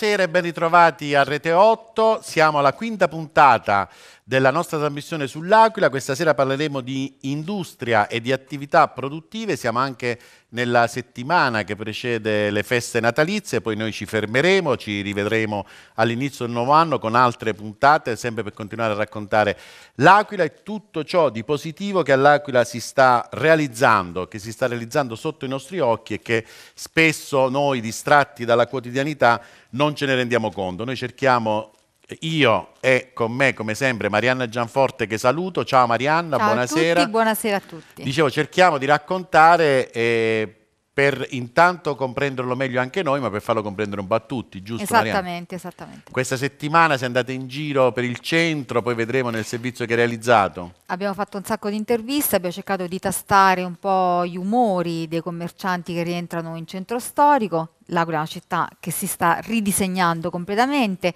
Buonasera e ben ritrovati a Rete 8. Siamo alla quinta puntata della nostra trasmissione sull'Aquila. Questa sera parleremo di industria e di attività produttive. Siamo anche nella settimana che precede le feste natalizie, poi noi ci fermeremo, ci rivedremo all'inizio del nuovo anno con altre puntate, sempre per continuare a raccontare l'Aquila e tutto ciò di positivo che all'Aquila si sta realizzando, che si sta realizzando sotto i nostri occhi e che spesso noi distratti dalla quotidianità non ce ne rendiamo conto. Noi cerchiamo io e con me, come sempre, Marianna Gianforte che saluto. Ciao Marianna, Ciao buonasera. A tutti, buonasera a tutti. Dicevo, cerchiamo di raccontare eh, per intanto comprenderlo meglio anche noi, ma per farlo comprendere un po' a tutti, giusto Esattamente, Marianna? esattamente. Questa settimana si è andata in giro per il centro, poi vedremo nel servizio che hai realizzato. Abbiamo fatto un sacco di interviste, abbiamo cercato di tastare un po' gli umori dei commercianti che rientrano in centro storico. L'Aquila è una città che si sta ridisegnando completamente.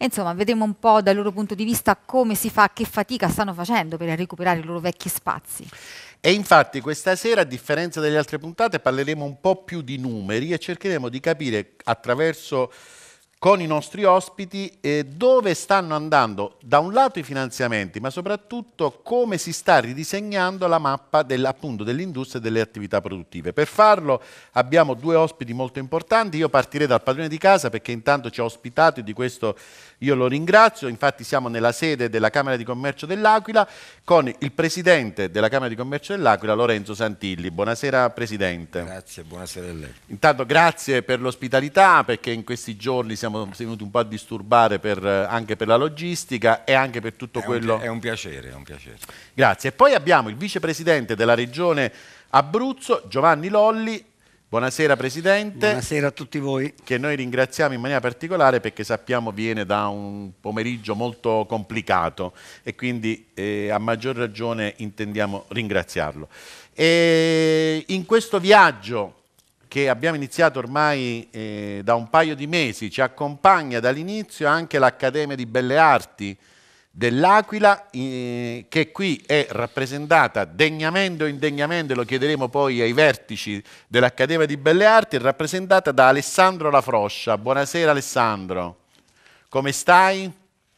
E insomma, vedremo un po' dal loro punto di vista come si fa, che fatica stanno facendo per recuperare i loro vecchi spazi. E infatti questa sera, a differenza delle altre puntate, parleremo un po' più di numeri e cercheremo di capire attraverso con i nostri ospiti eh, dove stanno andando da un lato i finanziamenti, ma soprattutto come si sta ridisegnando la mappa del, dell'industria e delle attività produttive. Per farlo abbiamo due ospiti molto importanti, io partirei dal padrone di casa perché intanto ci ha ospitato e di questo io lo ringrazio, infatti siamo nella sede della Camera di Commercio dell'Aquila con il Presidente della Camera di Commercio dell'Aquila, Lorenzo Santilli. Buonasera Presidente. Grazie, buonasera a lei. Intanto grazie per l'ospitalità perché in questi giorni siamo venuti un po' a disturbare per, anche per la logistica e anche per tutto è quello... Un, è un piacere, è un piacere. Grazie. E poi abbiamo il Vicepresidente della Regione Abruzzo, Giovanni Lolli, Buonasera Presidente. Buonasera a tutti voi. Che noi ringraziamo in maniera particolare perché sappiamo viene da un pomeriggio molto complicato e quindi eh, a maggior ragione intendiamo ringraziarlo. E in questo viaggio che abbiamo iniziato ormai eh, da un paio di mesi ci accompagna dall'inizio anche l'Accademia di Belle Arti dell'Aquila eh, che qui è rappresentata degnamente o indegnamente, lo chiederemo poi ai vertici dell'Accademia di Belle Arti, è rappresentata da Alessandro Lafroscia. Buonasera Alessandro, come stai?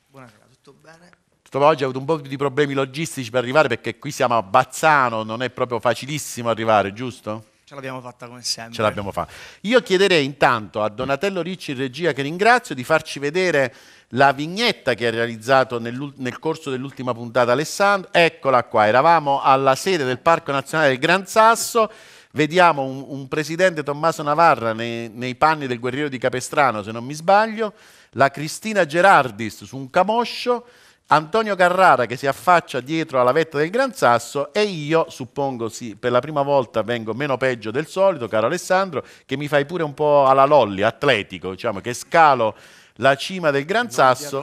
Buonasera, tutto bene? Tutto oggi ho avuto un po' di problemi logistici per arrivare perché qui siamo a Bazzano, non è proprio facilissimo arrivare, giusto? Ce l'abbiamo fatta come sempre. Ce l'abbiamo fatta. Io chiederei intanto a Donatello Ricci in regia, che ringrazio, di farci vedere la vignetta che ha realizzato nel, nel corso dell'ultima puntata Alessandro. Eccola qua, eravamo alla sede del Parco Nazionale del Gran Sasso, vediamo un, un presidente Tommaso Navarra nei, nei, panni del guerriero di Capestrano, se non mi sbaglio, la Cristina Gerardis su un camoscio, Antonio Carrara che si affaccia dietro alla vetta del Gran Sasso e io, suppongo sì, per la prima volta vengo meno peggio del solito, caro Alessandro, che mi fai pure un po' alla lolli, atletico, diciamo, che scalo la cima del Gran Sasso.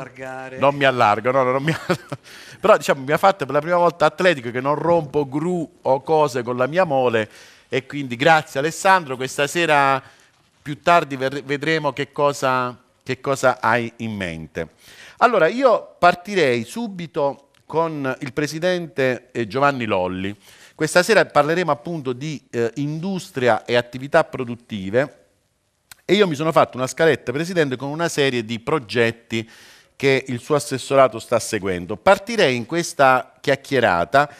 Non mi allargo, no, no, non mi Però diciamo, mi ha fatto per la prima volta atletico che non rompo gru o cose con la mia mole e quindi grazie Alessandro, questa sera più tardi vedremo che cosa, che cosa hai in mente. Allora, io partirei subito con il presidente eh, Giovanni Lolli. Questa sera parleremo appunto di eh, industria e attività produttive e io mi sono fatto una scaletta, Presidente, con una serie di progetti che il suo assessorato sta seguendo. Partirei in questa chiacchierata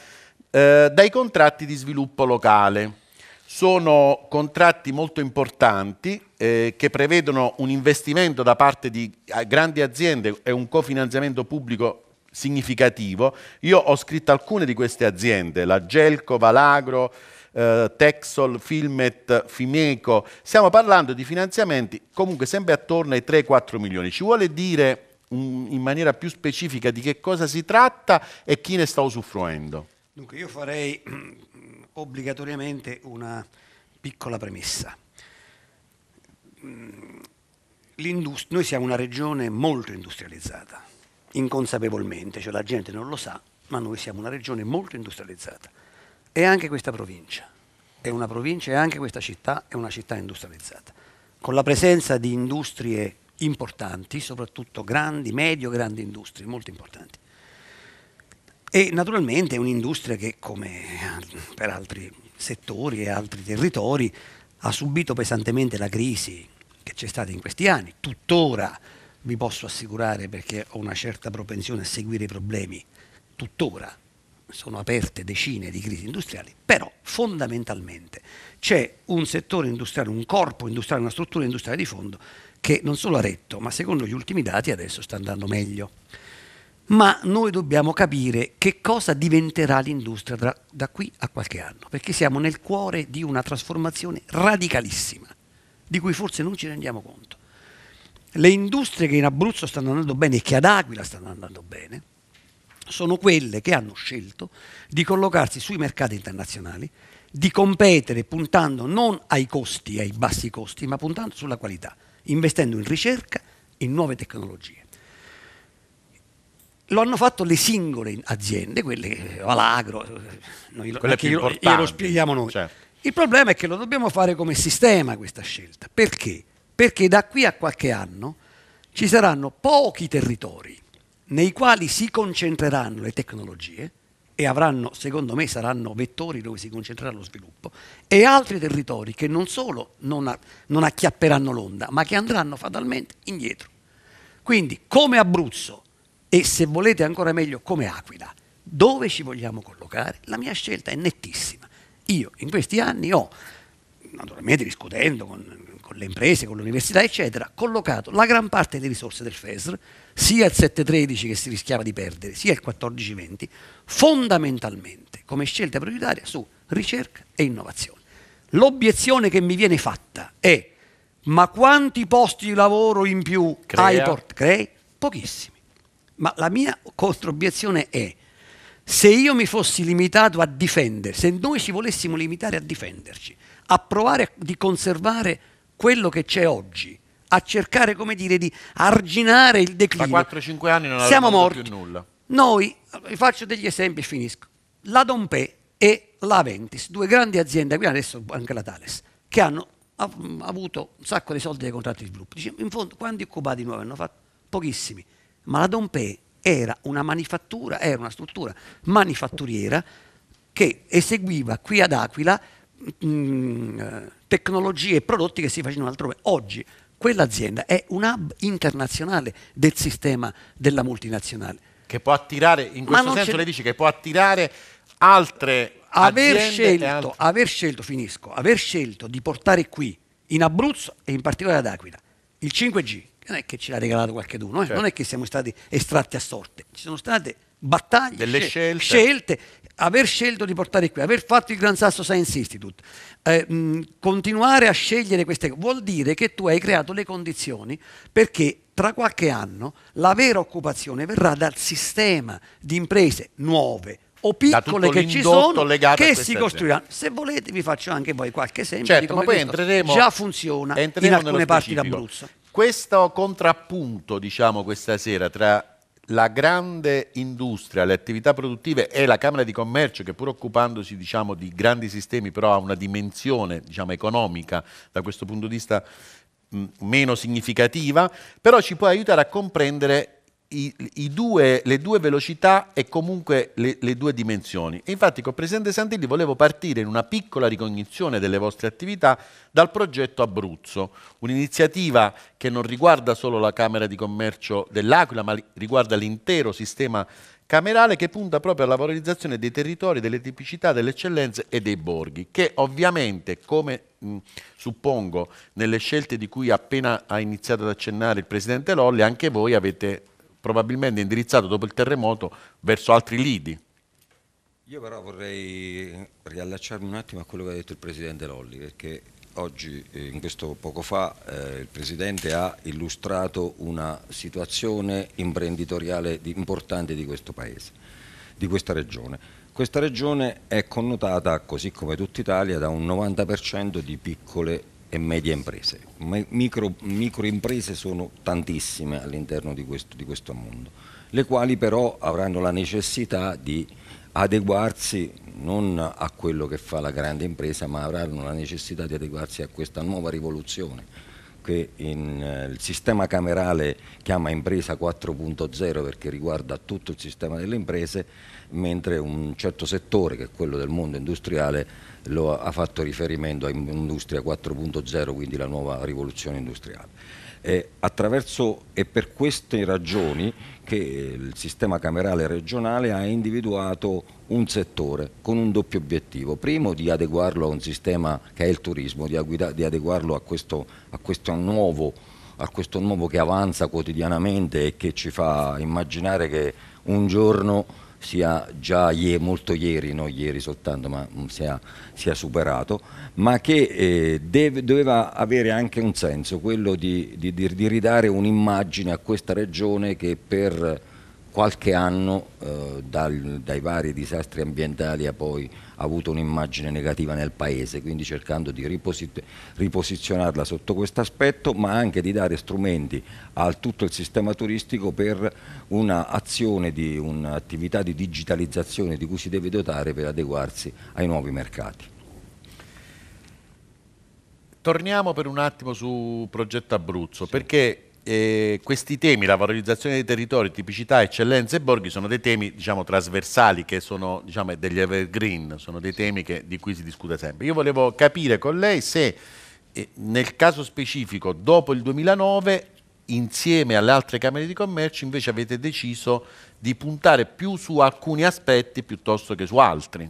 eh, dai contratti di sviluppo locale. Sono contratti molto importanti eh, che prevedono un investimento da parte di grandi aziende e un cofinanziamento pubblico significativo. Io ho scritto alcune di queste aziende, la Gelco, Valagro, eh, Texol, Filmet, Fimeco, stiamo parlando di finanziamenti comunque sempre attorno ai 3-4 milioni. Ci vuole dire in maniera più specifica di che cosa si tratta e chi ne sta usufruendo? Dunque io farei obbligatoriamente una piccola premessa. noi siamo una regione molto industrializzata, inconsapevolmente, cioè la gente non lo sa, ma noi siamo una regione molto industrializzata. E anche questa provincia è una provincia e anche questa città è una città industrializzata, con la presenza di industrie importanti, soprattutto grandi, medio-grandi industrie, molto importanti. E naturalmente è un'industria che, come per altri settori e altri territori, ha subito pesantemente la crisi che c'è stata in questi anni, tuttora vi posso assicurare perché ho una certa propensione a seguire i problemi, tuttora sono aperte decine di crisi industriali, però fondamentalmente c'è un settore industriale, un corpo industriale, una struttura industriale di fondo che non solo ha retto, ma secondo gli ultimi dati adesso sta andando meglio. Ma noi dobbiamo capire che cosa diventerà l'industria da, da qui a qualche anno, perché siamo nel cuore di una trasformazione radicalissima, di cui forse non ci rendiamo conto. Le industrie che in Abruzzo stanno andando bene e che ad Aquila stanno andando bene, sono quelle che hanno scelto di collocarsi sui mercati internazionali, di competere puntando non ai costi, ai bassi costi, ma puntando sulla qualità, investendo in ricerca, in nuove tecnologie. Lo hanno fatto le singole aziende, quelle che Valagro, noi lo, Quelle più glielo spieghiamo noi. Certo. Il problema è che lo dobbiamo fare come sistema questa scelta. Perché? Perché da qui a qualche anno ci saranno pochi territori nei quali si concentreranno le tecnologie e avranno, secondo me, saranno vettori dove si concentrerà lo sviluppo, e altri territori che non solo non, a- non acchiapperanno l'onda, ma che andranno fatalmente indietro. Quindi, come Abruzzo e se volete ancora meglio come Aquila, dove ci vogliamo collocare? La mia scelta è nettissima. Io in questi anni ho, naturalmente discutendo con, con le imprese, con l'università, eccetera, collocato la gran parte delle risorse del FESR, sia il 713 che si rischiava di perdere, sia il 1420, fondamentalmente come scelta prioritaria su ricerca e innovazione. L'obiezione che mi viene fatta è ma quanti posti di lavoro in più Crea. hai port- crei? Pochissimi. Ma la mia controobiezione è se io mi fossi limitato a difendere, se noi ci volessimo limitare a difenderci, a provare di conservare quello che c'è oggi, a cercare, come dire, di arginare il declino. Tra 4-5 anni non siamo morti. più nulla. Noi, vi faccio degli esempi e finisco. La Dompe e la Ventis, due grandi aziende, qui adesso anche la Thales, che hanno av- avuto un sacco di soldi dai contratti di sviluppo. Dice, in fondo, quanti occupati nuovi hanno fatto? Pochissimi. Ma la Dompe era una manifattura, era una struttura manifatturiera che eseguiva qui ad Aquila mh, eh, tecnologie e prodotti che si facevano altrove. Oggi quell'azienda è un hub internazionale del sistema della multinazionale. Che può attirare, in questo senso lei dice che può attirare altre Aver aziende scelto, aver scelto, finisco, aver scelto di portare qui, in Abruzzo e in particolare ad Aquila, il 5G, che non è che ce l'ha regalato qualcuno, eh, Certo. non è che siamo stati estratti a sorte, ci sono state battaglie, Delle scel- scelte. scelte, aver scelto di portare qui, aver fatto il Gran Sasso Science Institute, eh, mh, continuare a scegliere queste cose, vuol dire che tu hai creato le condizioni perché tra qualche anno la vera occupazione verrà dal sistema di imprese nuove o piccole che ci sono che si aziende. costruiranno. Se volete vi faccio anche poi qualche esempio di Certo, come ma poi entreremo, già funziona in entreremo alcune nello parti d'Abruzzo. Questo contrappunto, diciamo, questa sera tra la grande industria, le attività produttive e la Camera di Commercio, che pur occupandosi diciamo, di grandi sistemi, però ha una dimensione diciamo, economica da questo punto di vista mh, meno significativa, però ci può aiutare a comprendere i- i due- le due velocità e comunque le, le due dimensioni. E infatti con il Presidente Santilli volevo partire in una piccola ricognizione delle vostre attività dal progetto Abruzzo, un'iniziativa che non riguarda solo la Camera di Commercio dell'Aquila, ma riguarda l'intero sistema camerale che punta proprio alla valorizzazione dei territori, delle tipicità, delle eccellenze e dei borghi, che ovviamente, come mh, suppongo nelle scelte di cui appena ha iniziato ad accennare il Presidente Lolli, anche voi avete probabilmente indirizzato dopo il terremoto verso altri lidi. Io però vorrei riallacciarmi un attimo a quello che ha detto il Presidente Lolli, perché oggi, eh, in questo poco fa, eh, il Presidente ha illustrato una situazione imprenditoriale di- importante di questo Paese, di questa regione. Questa regione è connotata, così come tutta Italia, da un 90% di piccole e medie imprese. Micro, microimprese sono tantissime all'interno di di questo mondo, le quali però avranno la necessità di adeguarsi non a quello che fa la grande impresa, ma avranno la necessità di adeguarsi a questa nuova rivoluzione che in, eh, il sistema camerale chiama impresa 4.0 perché riguarda tutto il sistema delle imprese, mentre un certo settore, che è quello del mondo industriale, lo ha fatto riferimento a Industria 4.0, quindi la nuova rivoluzione industriale. Eh, attraverso, e per queste ragioni che il sistema camerale regionale ha individuato un settore con un doppio obiettivo. Primo di adeguarlo a un sistema che è il turismo, di, adeguarlo a questo, a questo nuovo a questo nuovo che avanza quotidianamente e che ci fa immaginare che un giorno sia già ieri, molto ieri, non ieri soltanto, ma mm, sia, sia superato, ma che eh, deve, doveva avere anche un senso, quello di, di, di ridare un'immagine a questa regione che per qualche anno eh, dal, dai vari disastri ambientali ha poi avuto un'immagine negativa nel paese, quindi cercando di riposit riposizionarla sotto questo aspetto, ma anche di dare strumenti a tutto il sistema turistico per un'azione di un'attività di digitalizzazione di cui si deve dotare per adeguarsi ai nuovi mercati. Torniamo per un attimo su Progetto Abruzzo, sì. perché eh, questi temi, la valorizzazione dei territori, tipicità, eccellenze e borghi, sono dei temi diciamo, trasversali, che sono diciamo, degli evergreen, sono dei temi che, di cui si discute sempre. Io volevo capire con lei se eh, nel caso specifico, dopo il 2009, insieme alle altre Camere di Commercio, invece avete deciso di puntare più su alcuni aspetti piuttosto che su altri.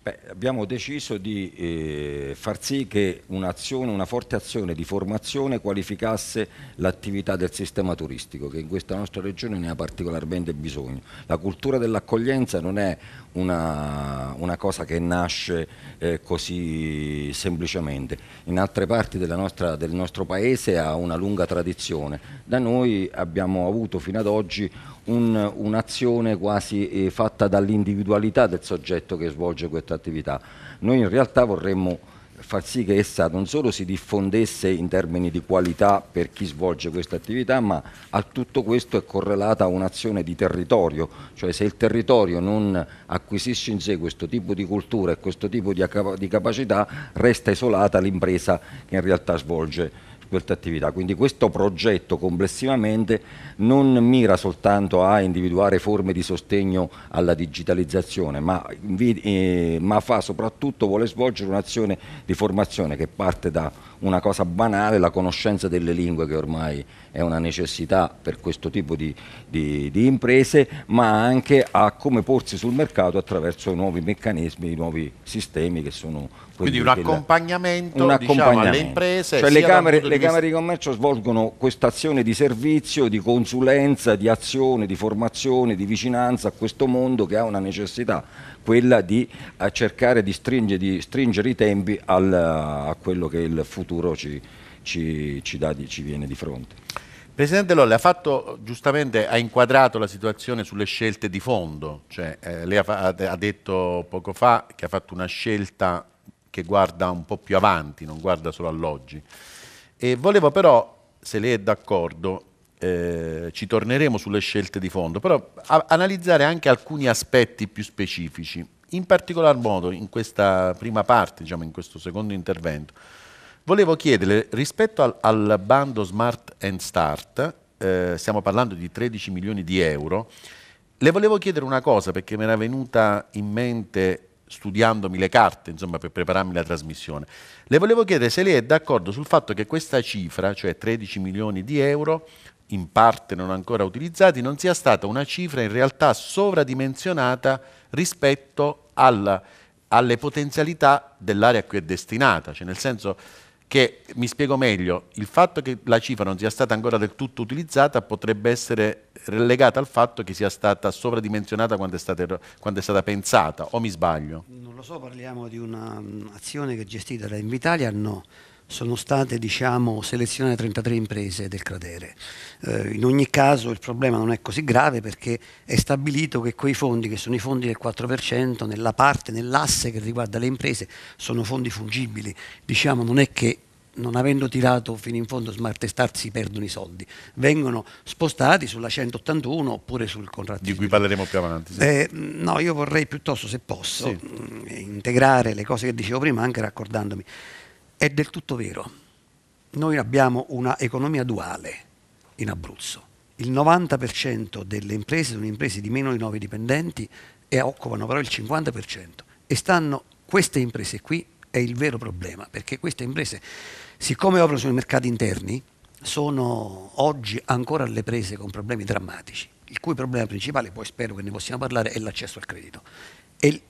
Beh, abbiamo deciso di eh, far sì che un'azione, una forte azione di formazione qualificasse l'attività del sistema turistico che in questa nostra regione ne ha particolarmente bisogno. La cultura dell'accoglienza non è una, una, cosa che nasce eh, così semplicemente, in altre parti nostra, del nostro paese ha una lunga tradizione, da noi abbiamo avuto fino ad oggi un, un'azione quasi eh, fatta dall'individualità del soggetto che svolge questa attività. Noi in realtà vorremmo far sì che essa non solo si diffondesse in termini di qualità per chi svolge questa attività, ma a tutto questo è correlata un'azione di territorio, cioè se il territorio non acquisisce in sé questo tipo di cultura e questo tipo di, di capacità, resta isolata l'impresa che in realtà svolge questa attività. Quindi questo progetto complessivamente non mira soltanto a individuare forme di sostegno alla digitalizzazione, ma, eh, ma fa soprattutto, vuole svolgere un'azione di formazione che parte da una cosa banale, la conoscenza delle lingue che ormai è una necessità per questo tipo di, di, di imprese, ma anche a come porsi sul mercato attraverso nuovi meccanismi, nuovi sistemi che sono quindi un accompagnamento, un diciamo, accompagnamento. alle imprese. Cioè le, camere, le camere, di commercio svolgono questa azione di servizio, di consulenza, di azione, di formazione, di vicinanza a questo mondo che ha una necessità, quella di cercare di stringere, di stringere i tempi al, a quello che il futuro ci, ci, ci, dà, ci viene di fronte. Presidente Lolle ha fatto giustamente, ha inquadrato la situazione sulle scelte di fondo, cioè, eh, lei ha, ha, detto poco fa che ha fatto una scelta che guarda un po' più avanti, non guarda solo all'oggi. E volevo però, se lei è d'accordo, eh, ci torneremo sulle scelte di fondo, però analizzare anche alcuni aspetti più specifici. In particolar modo, in questa prima parte, diciamo in questo secondo intervento, volevo chiedere rispetto al, al bando Smart and Start, eh, stiamo parlando di 13 milioni di euro, le volevo chiedere una cosa perché mi era venuta in mente studiandomi le carte, insomma, per prepararmi la trasmissione. Le volevo chiedere se lei è d'accordo sul fatto che questa cifra, cioè 13 milioni di euro, in parte non ancora utilizzati, non sia stata una cifra in realtà sovradimensionata rispetto alla, alle potenzialità dell'area a cui è destinata, cioè nel senso che, mi spiego meglio, il fatto che la cifra non sia stata ancora del tutto utilizzata potrebbe essere relegata al fatto che sia stata sovradimensionata quando è stata, quando è stata pensata, o mi sbaglio? Non lo so, parliamo di un'azione che è gestita da Invitalia, no. Sono state diciamo, selezionate 33 imprese del cratere. Eh, in ogni caso il problema non è così grave perché è stabilito che quei fondi, che sono i fondi del 4%, nella parte, nell'asse che riguarda le imprese, sono fondi fungibili. Diciamo, non è che non avendo tirato fino in fondo Smart Start si perdono i soldi, vengono spostati sulla 181 oppure sul contratto. Di cui parleremo più avanti. Sì. Eh, no, io vorrei piuttosto, se posso, sì. mm, integrare le cose che dicevo prima anche raccordandomi. È del tutto vero noi abbiamo una economia duale in Abruzzo. Il 90% delle imprese sono imprese di meno di 9 dipendenti e occupano però il 50%. E stanno queste imprese qui è il vero problema, perché queste imprese, siccome operano sui mercati interni, sono oggi ancora alle prese con problemi drammatici, il cui problema principale, poi spero che ne possiamo parlare, è l'accesso al credito. E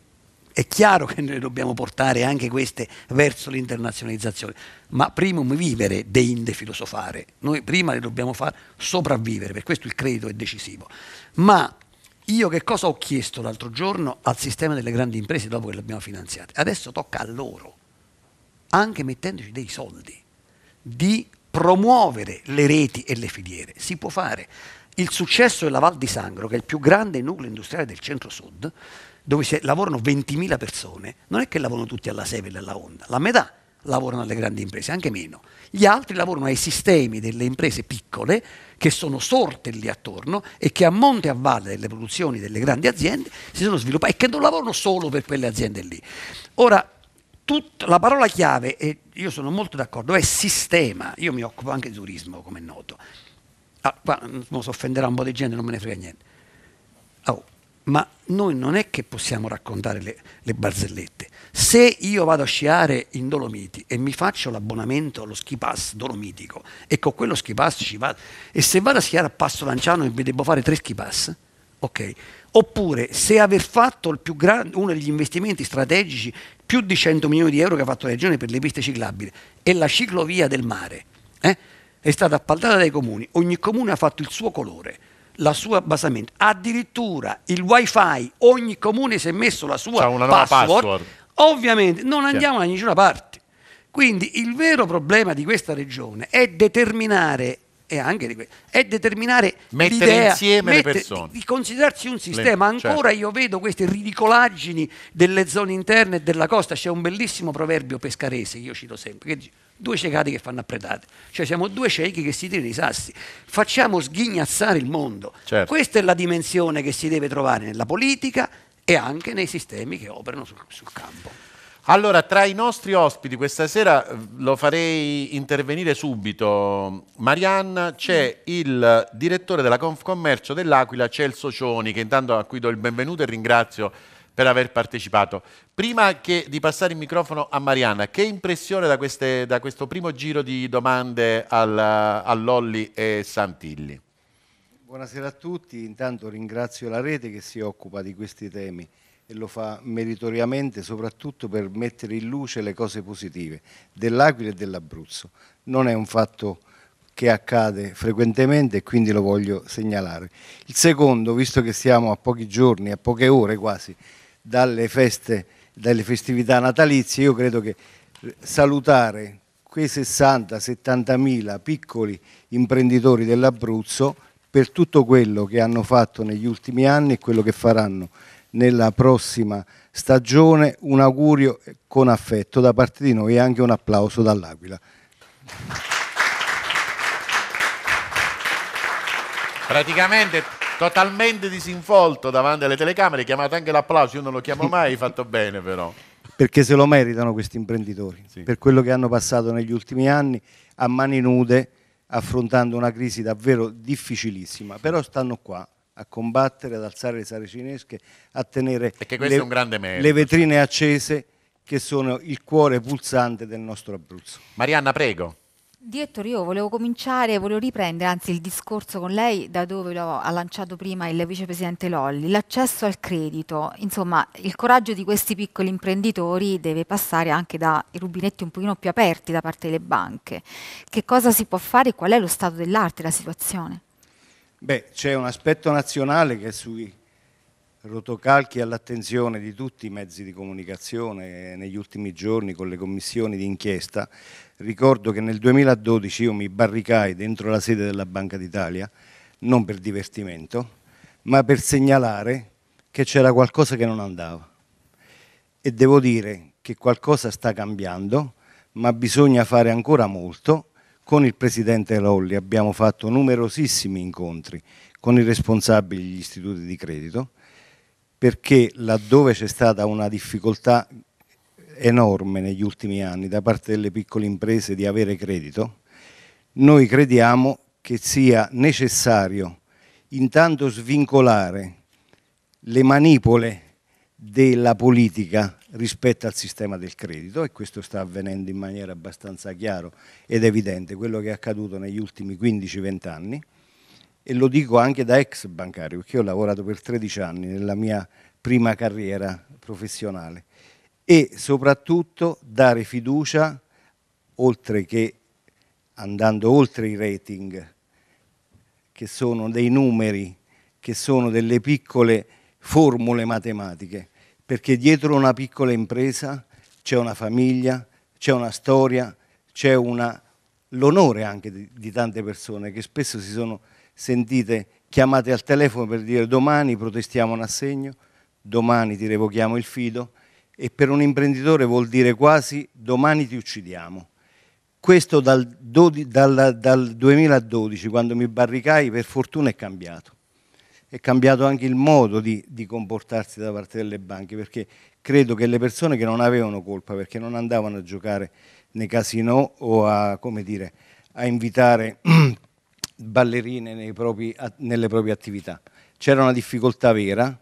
è chiaro che noi dobbiamo portare anche queste verso l'internazionalizzazione, ma primum vivere deinde filosofare. Noi prima le dobbiamo far sopravvivere, per questo il credito è decisivo. Ma io che cosa ho chiesto l'altro giorno al sistema delle grandi imprese dopo che le abbiamo finanziate? Adesso tocca a loro, anche mettendoci dei soldi, di promuovere le reti e le filiere. Si può fare. Il successo della Val di Sangro, che è il più grande nucleo industriale del centro-sud, dove lavorano 20.000 persone, non è che lavorano tutti alla Sevel e alla Honda, la metà lavorano alle grandi imprese, anche meno. Gli altri lavorano ai sistemi delle imprese piccole che sono sorte lì attorno e che a monte e a valle delle produzioni delle grandi aziende si sono sviluppate e che non lavorano solo per quelle aziende lì. Ora, tut, la parola chiave, e io sono molto d'accordo, è sistema. Io mi occupo anche di turismo, come è noto. Ah, qua si offenderà un po' di gente, non me ne frega niente. Ma noi non è che possiamo raccontare le, le, barzellette. Se io vado a sciare in Dolomiti e mi faccio l'abbonamento allo ski pass dolomitico e con quello ski pass ci vado, e se vado a sciare a Passo Lanciano e vi devo fare tre ski pass, ok? Oppure se aver fatto gran, uno degli investimenti strategici più di 100 milioni di euro che ha fatto la regione per le piste ciclabili e la ciclovia del mare, eh? è stata appaltata dai comuni, ogni comune ha fatto il suo colore la sua basamento. Addirittura il wifi, ogni comune si è messo la sua password, password, ovviamente non andiamo da nessuna parte. Quindi il vero problema di questa regione è determinare e anche di questo, è determinare mettere l'idea, insieme mette, le persone. Di, considerarsi un sistema. Le, Ancora certo. io vedo queste ridicolaggini delle zone interne e della costa. C'è un bellissimo proverbio pescarese, io cito sempre, che dice due cecati che fanno appredate. Cioè siamo due ciechi che si tirano i sassi. Facciamo sghignazzare il mondo. Certo. Questa è la dimensione che si deve trovare nella politica e anche nei sistemi che operano sul, sul campo. Allora, tra i nostri ospiti questa sera eh, lo farei intervenire subito. Marianna, c'è il direttore della Confcommercio dell'Aquila, Celso Cioni, che intanto a cui do il benvenuto e ringrazio per aver partecipato. Prima che di passare il microfono a Marianna, che impressione da, queste, da questo primo giro di domande al, all'Olli e Santilli? Buonasera a tutti, intanto ringrazio la rete che si occupa di questi temi e lo fa meritoriamente soprattutto per mettere in luce le cose positive dell'Aquila e dell'Abruzzo. Non è un fatto che accade frequentemente e quindi lo voglio segnalare. Il secondo, visto che siamo a pochi giorni, a poche ore quasi, dalle feste, dalle festività natalizie, io credo che salutare quei 60-70 mila piccoli imprenditori dell'Abruzzo per tutto quello che hanno fatto negli ultimi anni e quello che faranno nella prossima stagione. Un augurio con affetto da parte di noi e anche un applauso dall'Aquila. Praticamente totalmente disinvolto davanti alle telecamere, chiamato anche l'applauso, io non lo chiamo mai, hai fatto bene però. Perché se lo meritano questi imprenditori, sì. per quello che hanno passato negli ultimi anni a mani nude, affrontando una crisi davvero difficilissima, però stanno qua a combattere, ad alzare le saracinesche, a tenere le, le vetrine accese che sono il cuore pulsante del nostro Abruzzo. Marianna, prego. Direttore, io volevo cominciare, volevo riprendere anzi il discorso con lei da dove lo ha lanciato prima il vicepresidente Lolli, l'accesso al credito, insomma il coraggio di questi piccoli imprenditori deve passare anche dai rubinetti un pochino più aperti da parte delle banche. Che cosa si può fare e qual è lo stato dell'arte, la situazione? Beh, c'è un aspetto nazionale che è sui rotocalchi all'attenzione di tutti i mezzi di comunicazione negli ultimi giorni con le commissioni di inchiesta. Ricordo che nel 2012 io mi barricai dentro la sede della Banca d'Italia, non per divertimento, ma per segnalare che c'era qualcosa che non andava. E devo dire che qualcosa sta cambiando, ma bisogna fare ancora molto con il Presidente Lolli abbiamo fatto numerosissimi incontri con i responsabili degli istituti di credito perché laddove c'è stata una difficoltà enorme negli ultimi anni da parte delle piccole imprese di avere credito, noi crediamo che sia necessario intanto svincolare le manipole della politica rispetto al sistema del credito e questo sta avvenendo in maniera abbastanza chiara ed evidente, quello che è accaduto negli ultimi 15-20 anni. E lo dico anche da ex bancario perché ho lavorato per 13 anni nella mia prima carriera professionale e soprattutto dare fiducia oltre che andando oltre i rating che sono dei numeri, che sono delle piccole formule matematiche, perché dietro una piccola impresa c'è una famiglia, c'è una storia, c'è l'onore anche di, di, tante persone che spesso si sono sentite chiamate al telefono per dire domani protestiamo un assegno, domani ti revochiamo il fido e per un imprenditore vuol dire quasi domani ti uccidiamo. Questo dal, dal, dal 2012, quando mi barricai, per fortuna è cambiato è cambiato anche il modo di, di, comportarsi da parte delle banche, perché credo che le persone che non avevano colpa, perché non andavano a giocare nei casino o a, dire, a invitare ballerine propri, nelle proprie attività, c'era una difficoltà vera,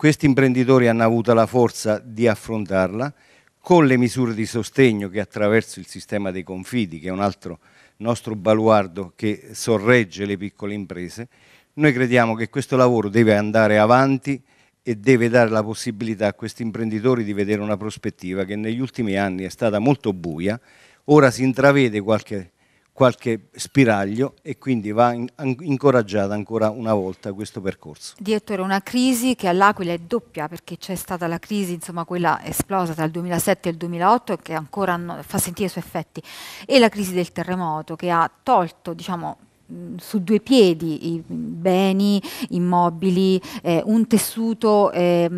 questi imprenditori hanno avuto la forza di affrontarla con le misure di sostegno che attraverso il sistema dei confidi, che è un altro nostro baluardo che sorregge le piccole imprese, noi crediamo che questo lavoro deve andare avanti e deve dare la possibilità a questi imprenditori di vedere una prospettiva che negli ultimi anni è stata molto buia, ora si intravede qualche, qualche spiraglio e quindi va in, incoraggiata ancora una volta questo percorso. Direttore, una crisi che all'Aquila è doppia perché c'è stata la crisi, insomma quella esplosa tra il 2007 e il 2008 che ancora fa sentire i suoi effetti e la crisi del terremoto che ha tolto diciamo, su due piedi i beni immobili, eh, un tessuto eh,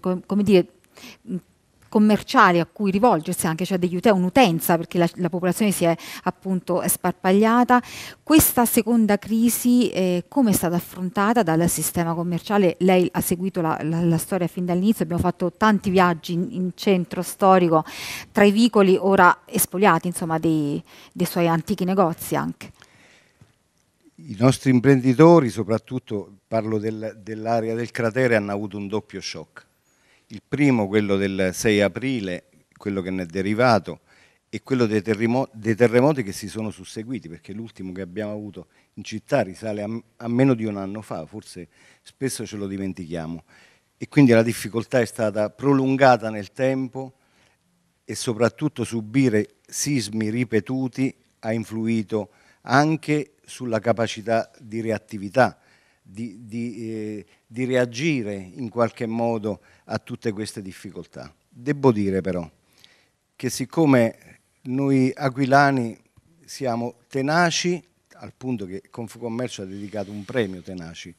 com come dire, commerciali a cui rivolgersi anche, cioè degli utenti, un'utenza perché la, la, popolazione si è appunto sparpagliata. Questa seconda crisi eh, come è stata affrontata dal sistema commerciale? Lei ha seguito la, la, la storia fin dall'inizio, abbiamo fatto tanti viaggi in, in, centro storico tra i vicoli ora espoliati insomma dei, dei suoi antichi negozi anche. I nostri imprenditori, soprattutto parlo del, dell'area del cratere, hanno avuto un doppio shock. Il primo, quello del 6 aprile, quello che ne è derivato, e quello dei, dei terremoti che si sono susseguiti, perché l'ultimo che abbiamo avuto in città risale a, a meno di un anno fa, forse spesso ce lo dimentichiamo. E quindi la difficoltà è stata prolungata nel tempo e soprattutto subire sismi ripetuti ha influito anche sulla capacità di reattività, di, di, eh, di reagire in qualche modo a tutte queste difficoltà. Devo dire però che siccome noi aquilani siamo tenaci, al punto che Confcommercio ha dedicato un premio tenaci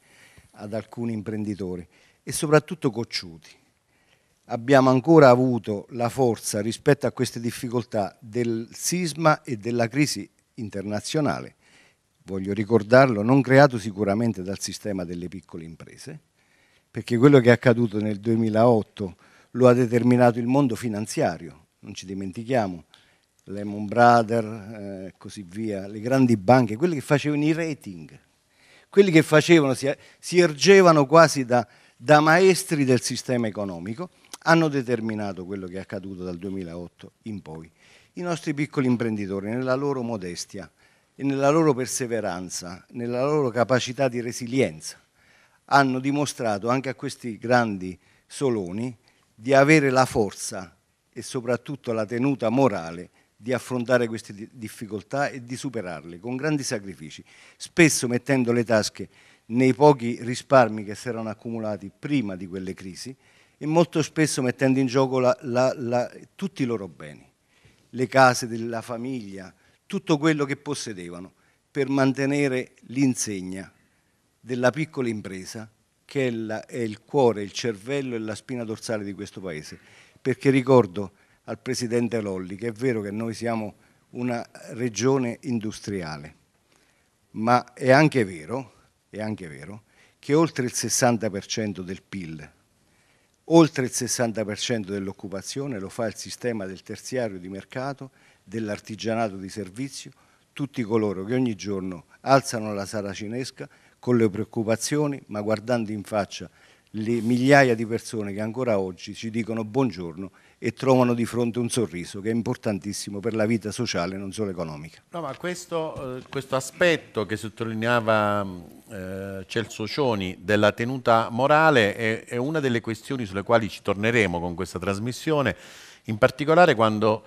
ad alcuni imprenditori e soprattutto cocciuti. Abbiamo ancora avuto la forza rispetto a queste difficoltà del sisma e della crisi internazionale voglio ricordarlo, non creato sicuramente dal sistema delle piccole imprese, perché quello che è accaduto nel 2008 lo ha determinato il mondo finanziario, non ci dimentichiamo, Lehman Brothers eh, così via, le grandi banche, quelli che facevano i rating, quelli che facevano, si, si ergevano quasi da, da maestri del sistema economico, hanno determinato quello che è accaduto dal 2008 in poi. I nostri piccoli imprenditori, nella loro modestia, e nella loro perseveranza, nella loro capacità di resilienza, hanno dimostrato anche a questi grandi soloni di avere la forza e soprattutto la tenuta morale di affrontare queste difficoltà e di superarle con grandi sacrifici, spesso mettendo le tasche nei pochi risparmi che si erano accumulati prima di quelle crisi e molto spesso mettendo in gioco la, la, la, tutti i loro beni, le case della famiglia, tutto quello che possedevano per mantenere l'insegna della piccola impresa che è, la, è, il cuore, il cervello e la spina dorsale di questo Paese. Perché ricordo al Presidente Lolli che è vero che noi siamo una regione industriale, ma è anche vero, è anche vero che oltre il 60% del PIL, oltre il 60% dell'occupazione lo fa il sistema del terziario di mercato dell'artigianato di servizio, tutti coloro che ogni giorno alzano la saracinesca con le preoccupazioni, ma guardando in faccia le migliaia di persone che ancora oggi ci dicono buongiorno e trovano di fronte un sorriso che è importantissimo per la vita sociale, non solo economica. No, ma questo, eh, questo aspetto che sottolineava eh, Celso Cioni della tenuta morale è, è una delle questioni sulle quali ci torneremo con questa trasmissione, in particolare quando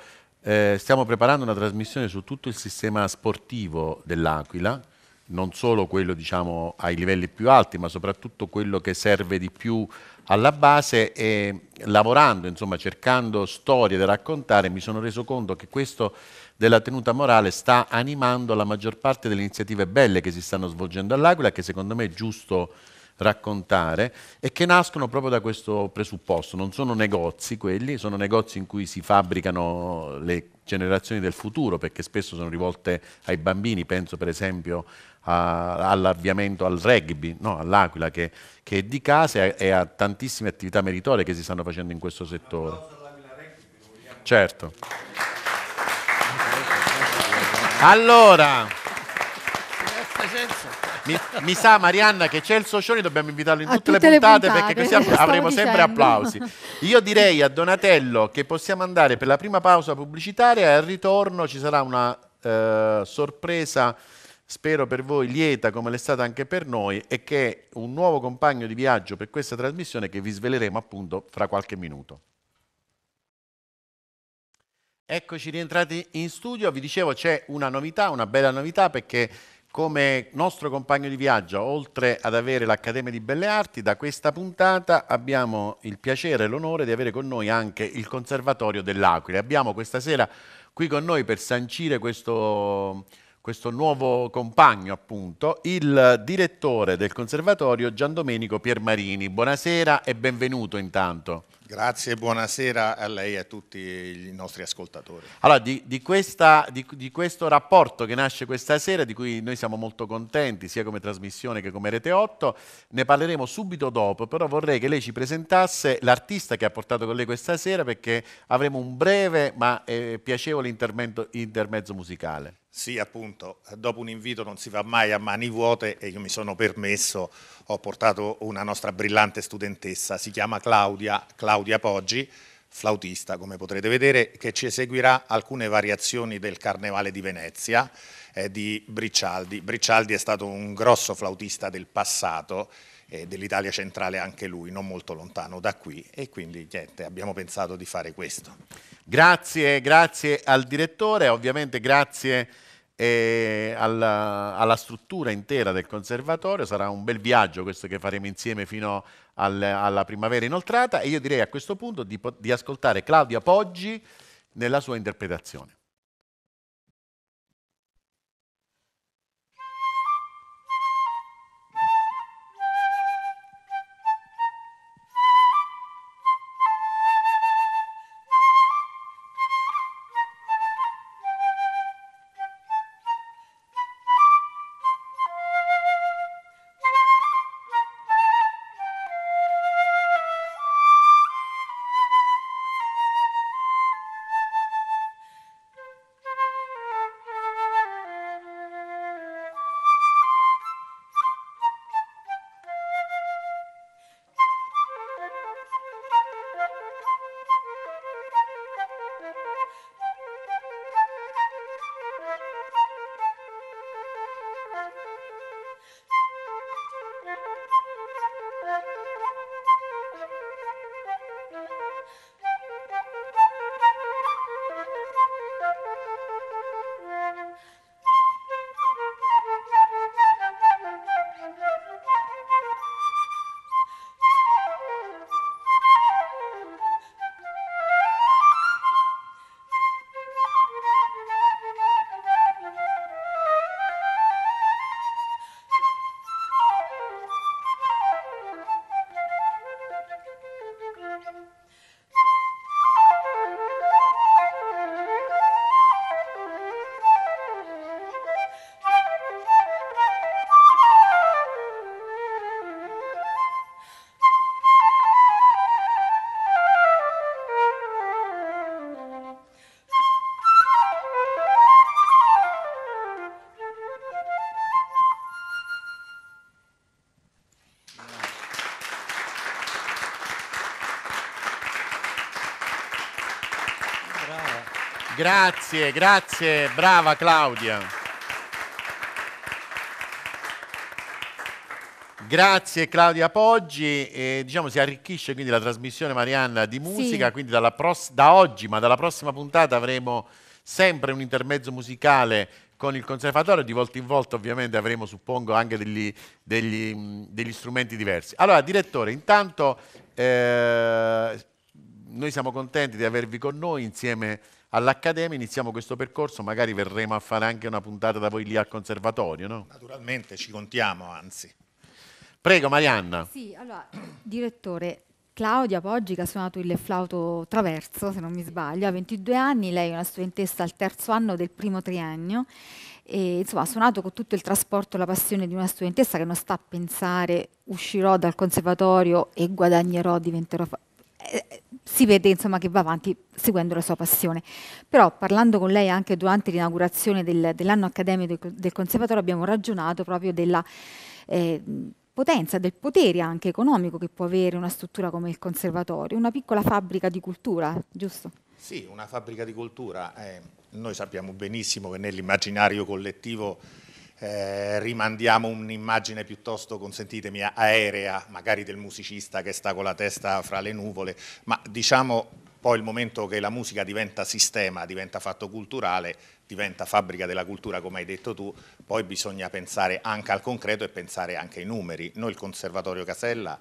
eh, stiamo preparando una trasmissione su tutto il sistema sportivo dell'Aquila, non solo quello diciamo, ai livelli più alti, ma soprattutto quello che serve di più alla base e lavorando, insomma, cercando storie da raccontare, mi sono reso conto che questo della tenuta morale sta animando la maggior parte delle iniziative belle che si stanno svolgendo all'Aquila, che secondo me è giusto raccontare e che nascono proprio da questo presupposto. Non sono negozi quelli, sono negozi in cui si fabbricano le generazioni del futuro, perché spesso sono rivolte ai bambini, penso per esempio all'avviamento al rugby, no, all'Aquila, che, che, è di casa e a tantissime attività meritorie che si stanno facendo in questo settore. Certo. Allora, mi, mi, sa Marianna che c'è il Socioni, dobbiamo invitarlo in tutte, tutte le, puntate, le, puntate, perché così avremo sempre applausi. Io direi a Donatello che possiamo andare per la prima pausa pubblicitaria e al ritorno ci sarà una eh, sorpresa spero per voi lieta come l'è stata anche per noi e che è un nuovo compagno di viaggio per questa trasmissione che vi sveleremo appunto fra qualche minuto. Eccoci rientrati in studio, vi dicevo c'è una novità, una bella novità perché come nostro compagno di viaggio, oltre ad avere l'Accademia di Belle Arti, da questa puntata abbiamo il piacere e l'onore di avere con noi anche il Conservatorio dell'Aquila. Abbiamo questa sera qui con noi per sancire questo, questo nuovo compagno, appunto, il direttore del Conservatorio Gian Domenico Piermarini. Buonasera e benvenuto intanto. Grazie buonasera a lei e a tutti i nostri ascoltatori. Allora, di, di, questa, di, di, questo rapporto che nasce questa sera, di cui noi siamo molto contenti, sia come trasmissione che come Rete 8, ne parleremo subito dopo, però vorrei che lei ci presentasse l'artista che ha portato con lei questa sera perché avremo un breve ma eh, piacevole intermezzo musicale. Sì, appunto, dopo un invito non si va mai a mani vuote e io mi sono permesso, ho portato una nostra brillante studentessa, si chiama Claudia, Claudia Poggi, flautista come potrete vedere, che ci eseguirà alcune variazioni del Carnevale di Venezia eh, di Briccialdi. Briccialdi è stato un grosso flautista del passato, eh, dell'Italia centrale anche lui, non molto lontano da qui e quindi niente, abbiamo pensato di fare questo. Grazie, grazie al direttore, ovviamente grazie e alla, alla, struttura intera del conservatorio. Sarà un bel viaggio questo che faremo insieme fino al, alla primavera inoltrata e io direi a questo punto di, di ascoltare Claudia Poggi nella sua interpretazione. Grazie, grazie, brava Claudia. Grazie Claudia Poggi, e, diciamo si arricchisce quindi la trasmissione Marianna di musica, Sì. quindi dalla pross- da oggi, ma dalla prossima puntata avremo sempre un intermezzo musicale con il conservatorio, di volta in volta ovviamente avremo suppongo anche degli, degli, degli strumenti diversi. Allora direttore, intanto eh, noi siamo contenti di avervi con noi insieme all'Accademia, iniziamo questo percorso, magari verremo a fare anche una puntata da voi lì al conservatorio, no? Naturalmente ci contiamo, anzi. Prego Marianna. Sì, allora, direttore, Claudia Poggi che ha suonato il flauto traverso, se non mi sbaglio, ha 22 anni, lei è una studentessa al terzo anno del primo triennio e insomma ha suonato con tutto il trasporto e la passione di una studentessa che non sta a pensare uscirò dal conservatorio e guadagnerò, diventerò... fa-". Eh, si vede insomma che va avanti seguendo la sua passione. Però parlando con lei anche durante l'inaugurazione del- dell'anno accademico del conservatorio abbiamo ragionato proprio della eh, potenza, del potere anche economico che può avere una struttura come il conservatorio, una piccola fabbrica di cultura, giusto? Sì, una fabbrica di cultura. eh, noi sappiamo benissimo che nell'immaginario collettivo eh, rimandiamo un'immagine piuttosto, consentitemi, aerea, magari del musicista che sta con la testa fra le nuvole, ma diciamo poi il momento che la musica diventa sistema, diventa fatto culturale, diventa fabbrica della cultura, come hai detto tu, poi bisogna pensare anche al concreto e pensare anche ai numeri. Noi il Conservatorio Casella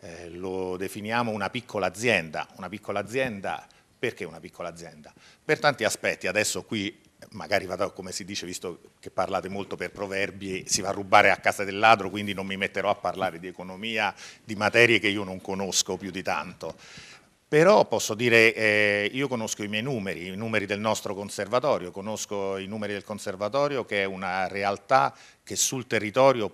eh, lo definiamo una piccola azienda, una piccola azienda, perché una piccola azienda? Per tanti aspetti, adesso qui magari vado come si dice, visto che parlate molto per proverbi, si va a rubare a casa del ladro, quindi non mi metterò a parlare di economia, di materie che io non conosco più di tanto. Però posso dire, eh, io conosco i miei numeri, i numeri del nostro conservatorio, conosco i numeri del conservatorio che è una realtà che sul territorio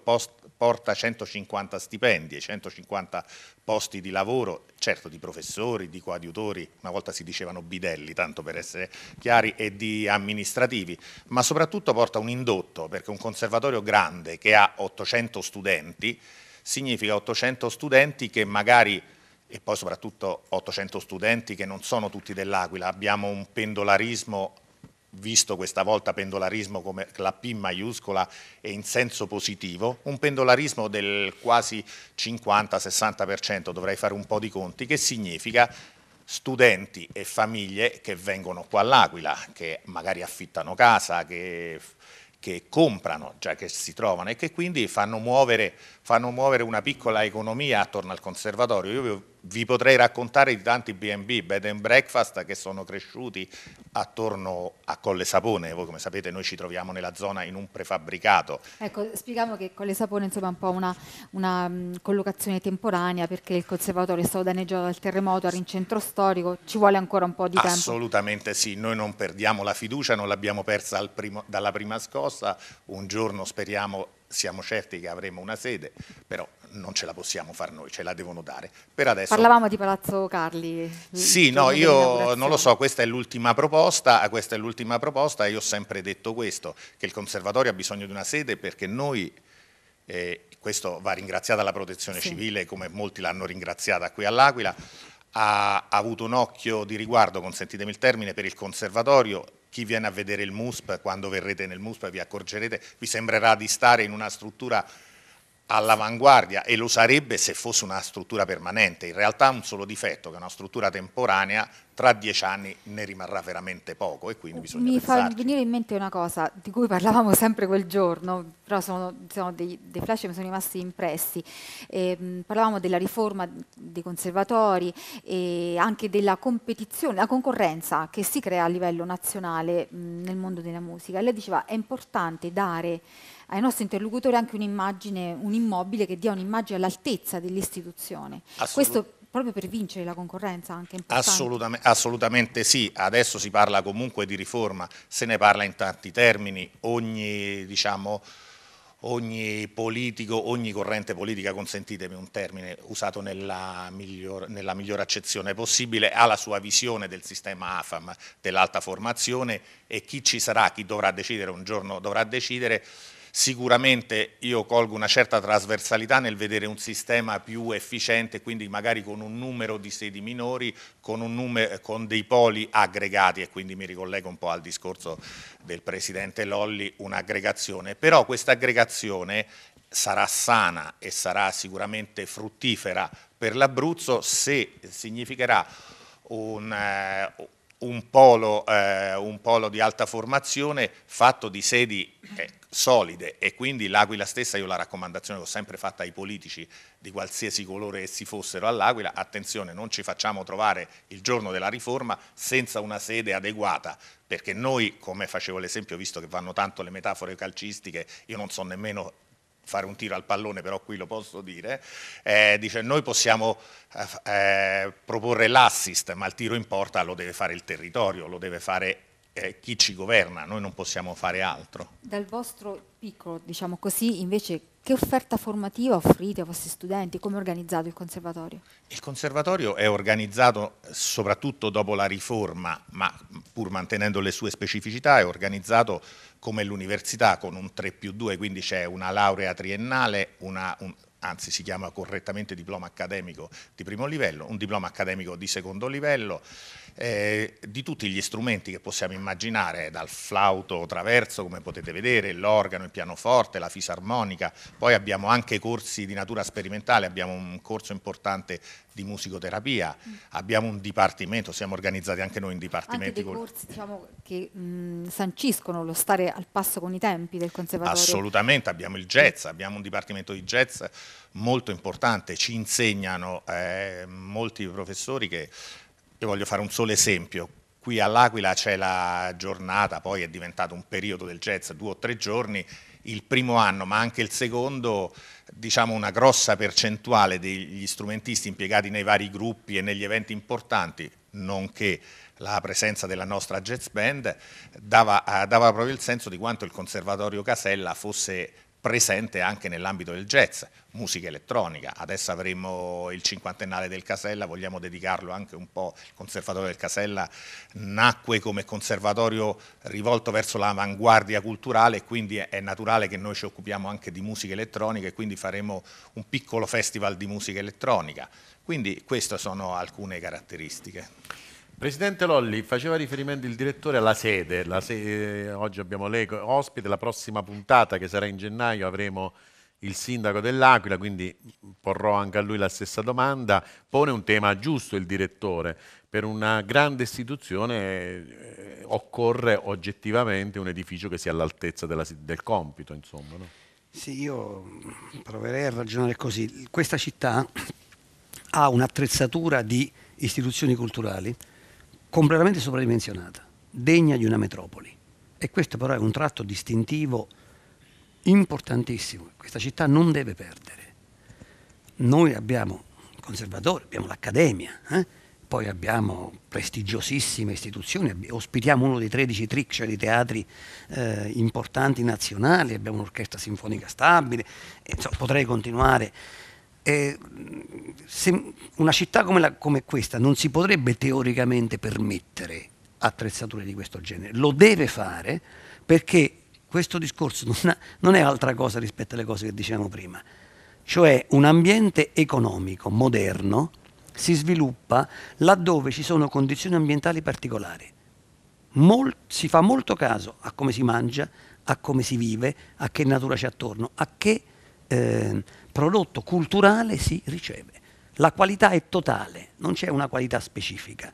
porta 150 stipendi e 150 posti di lavoro, certo di professori, di coadiutori, una volta si dicevano bidelli, tanto per essere chiari, e di amministrativi, ma soprattutto porta un indotto, perché un conservatorio grande che ha 800 studenti significa 800 studenti che magari e poi soprattutto 800 studenti che non sono tutti dell'Aquila, abbiamo un pendolarismo, visto questa volta pendolarismo come la P maiuscola e in senso positivo, un pendolarismo del quasi 50-60%, dovrei fare un po' di conti, che significa studenti e famiglie che vengono qua all'Aquila, che magari affittano casa, che che comprano, cioè che si trovano e che quindi fanno muovere, fanno muovere una piccola economia attorno al conservatorio. Io vi potrei raccontare di tanti B&B, bed and breakfast che sono cresciuti attorno a Colle Sapone, voi come sapete noi ci troviamo nella zona in un prefabbricato. Ecco, spieghiamo che Colle Sapone insomma, è un po' una, una, mh, collocazione temporanea perché il conservatorio è stato danneggiato dal terremoto, era in centro storico, ci vuole ancora un po' di tempo. Assolutamente sì, noi non perdiamo la fiducia, non l'abbiamo persa primo- dalla prima scossa, un giorno speriamo, siamo certi che avremo una sede, però non ce la possiamo far noi, ce la devono dare. Per adesso Parlavamo di Palazzo Carli. Sì, no, io non lo so, questa è l'ultima proposta, questa è l'ultima proposta e io ho sempre detto questo, che il conservatorio ha bisogno di una sede perché noi, eh, questo va ringraziata la protezione Sì. civile come molti l'hanno ringraziata qui all'Aquila, ha avuto un occhio di riguardo, consentitemi il termine, per il conservatorio. Chi viene a vedere il MUSP, quando verrete nel MUSP vi accorgerete, vi sembrerà di stare in una struttura all'avanguardia e lo sarebbe se fosse una struttura permanente. In realtà ha un solo difetto, che è una struttura temporanea, tra dieci anni ne rimarrà veramente poco e quindi bisogna Mi fa pensarci. venire in mente una cosa di cui parlavamo sempre quel giorno, però sono, sono dei, dei flash che mi sono rimasti impressi. Ehm, parlavamo della riforma dei conservatori e anche della competizione, la concorrenza che si crea a livello nazionale mh, nel mondo della musica. Lei diceva è importante dare ai nostri interlocutori anche un'immagine, un immobile che dia un'immagine all'altezza dell'istituzione. Questo proprio per vincere la concorrenza anche importante. Assolutamente, assolutamente sì, adesso si parla comunque di riforma, se ne parla in tanti termini, ogni, diciamo, ogni politico, ogni corrente politica, consentitemi un termine usato nella miglior, nella migliore accezione possibile, ha la sua visione del sistema AFAM, dell'alta formazione e chi ci sarà, chi dovrà decidere un giorno dovrà decidere, Sicuramente io colgo una certa trasversalità nel vedere un sistema più efficiente, quindi magari con un numero di sedi minori, con, numero, con dei poli aggregati e quindi mi ricollego un po' al discorso del Presidente Lolli, un'aggregazione. Però questa aggregazione sarà sana e sarà sicuramente fruttifera per l'Abruzzo se significherà un, eh, un, polo, eh, un, polo, di alta formazione fatto di sedi eh, solide e quindi l'Aquila stessa, io la raccomandazione che ho sempre fatta ai politici di qualsiasi colore essi fossero all'Aquila, attenzione non ci facciamo trovare il giorno della riforma senza una sede adeguata, perché noi, come facevo l'esempio, visto che vanno tanto le metafore calcistiche, io non so nemmeno fare un tiro al pallone, però qui lo posso dire, eh, dice noi possiamo eh, eh, proporre l'assist, ma il tiro in porta lo deve fare il territorio, lo deve fare eh, chi ci governa, noi non possiamo fare altro. Dal vostro piccolo, diciamo così, invece che offerta formativa offrite ai vostri studenti? Come è organizzato il conservatorio? Il conservatorio è organizzato soprattutto dopo la riforma, ma pur mantenendo le sue specificità, è organizzato come l'università con un 3 più 2, quindi c'è una laurea triennale, una, un, anzi si chiama correttamente diploma accademico di primo livello, un diploma accademico di secondo livello, eh, di tutti gli strumenti che possiamo immaginare, dal flauto traverso come potete vedere, l'organo, il pianoforte, la fisarmonica, poi abbiamo anche corsi di natura sperimentale, abbiamo un corso importante di musicoterapia, mm. abbiamo un dipartimento, siamo organizzati anche noi in dipartimenti. Anche dei corsi diciamo, che mh, sanciscono lo stare al passo con i tempi del conservatorio. Assolutamente, abbiamo il jazz, abbiamo un dipartimento di jazz molto importante, ci insegnano eh, molti professori che io voglio fare un solo esempio. Qui all'Aquila c'è la giornata, poi è diventato un periodo del jazz, due o tre giorni, il primo anno, ma anche il secondo, diciamo una grossa percentuale degli strumentisti impiegati nei vari gruppi e negli eventi importanti, nonché la presenza della nostra jazz band, dava, dava proprio il senso di quanto il Conservatorio Casella fosse presente anche nell'ambito del jazz, musica elettronica. Adesso avremo il cinquantennale del Casella, vogliamo dedicarlo anche un po'. Il Conservatorio del Casella nacque come conservatorio rivolto verso l'avanguardia culturale quindi è naturale che noi ci occupiamo anche di musica elettronica e quindi faremo un piccolo festival di musica elettronica. Quindi queste sono alcune caratteristiche. Presidente Lolli, faceva riferimento il direttore alla sede, sede oggi abbiamo lei ospite, la prossima puntata che sarà in gennaio avremo il sindaco dell'Aquila, quindi porrò anche a lui la stessa domanda, pone un tema giusto il direttore, per una grande istituzione eh, occorre oggettivamente un edificio che sia all'altezza del compito, insomma. No? Sì, io proverei a ragionare così. Questa città ha un'attrezzatura di istituzioni culturali completamente sovradimensionata, degna di una metropoli. E questo però è un tratto distintivo importantissimo. Questa città non deve perdere. Noi abbiamo il conservatore, abbiamo l'accademia, eh? poi abbiamo prestigiosissime istituzioni, ospitiamo uno dei 13 trick, cioè di teatri eh, importanti nazionali, abbiamo un'orchestra sinfonica stabile, insomma, potrei continuare eh, una città come, la, come questa non si potrebbe teoricamente permettere attrezzature di questo genere, lo deve fare perché questo discorso non, ha, non, è altra cosa rispetto alle cose che dicevamo prima, cioè un ambiente economico moderno si sviluppa laddove ci sono condizioni ambientali particolari. Mol, si fa molto caso a come si mangia, a come si vive, a che natura c'è attorno, a che eh, prodotto culturale si riceve. La qualità è totale, non c'è una qualità specifica.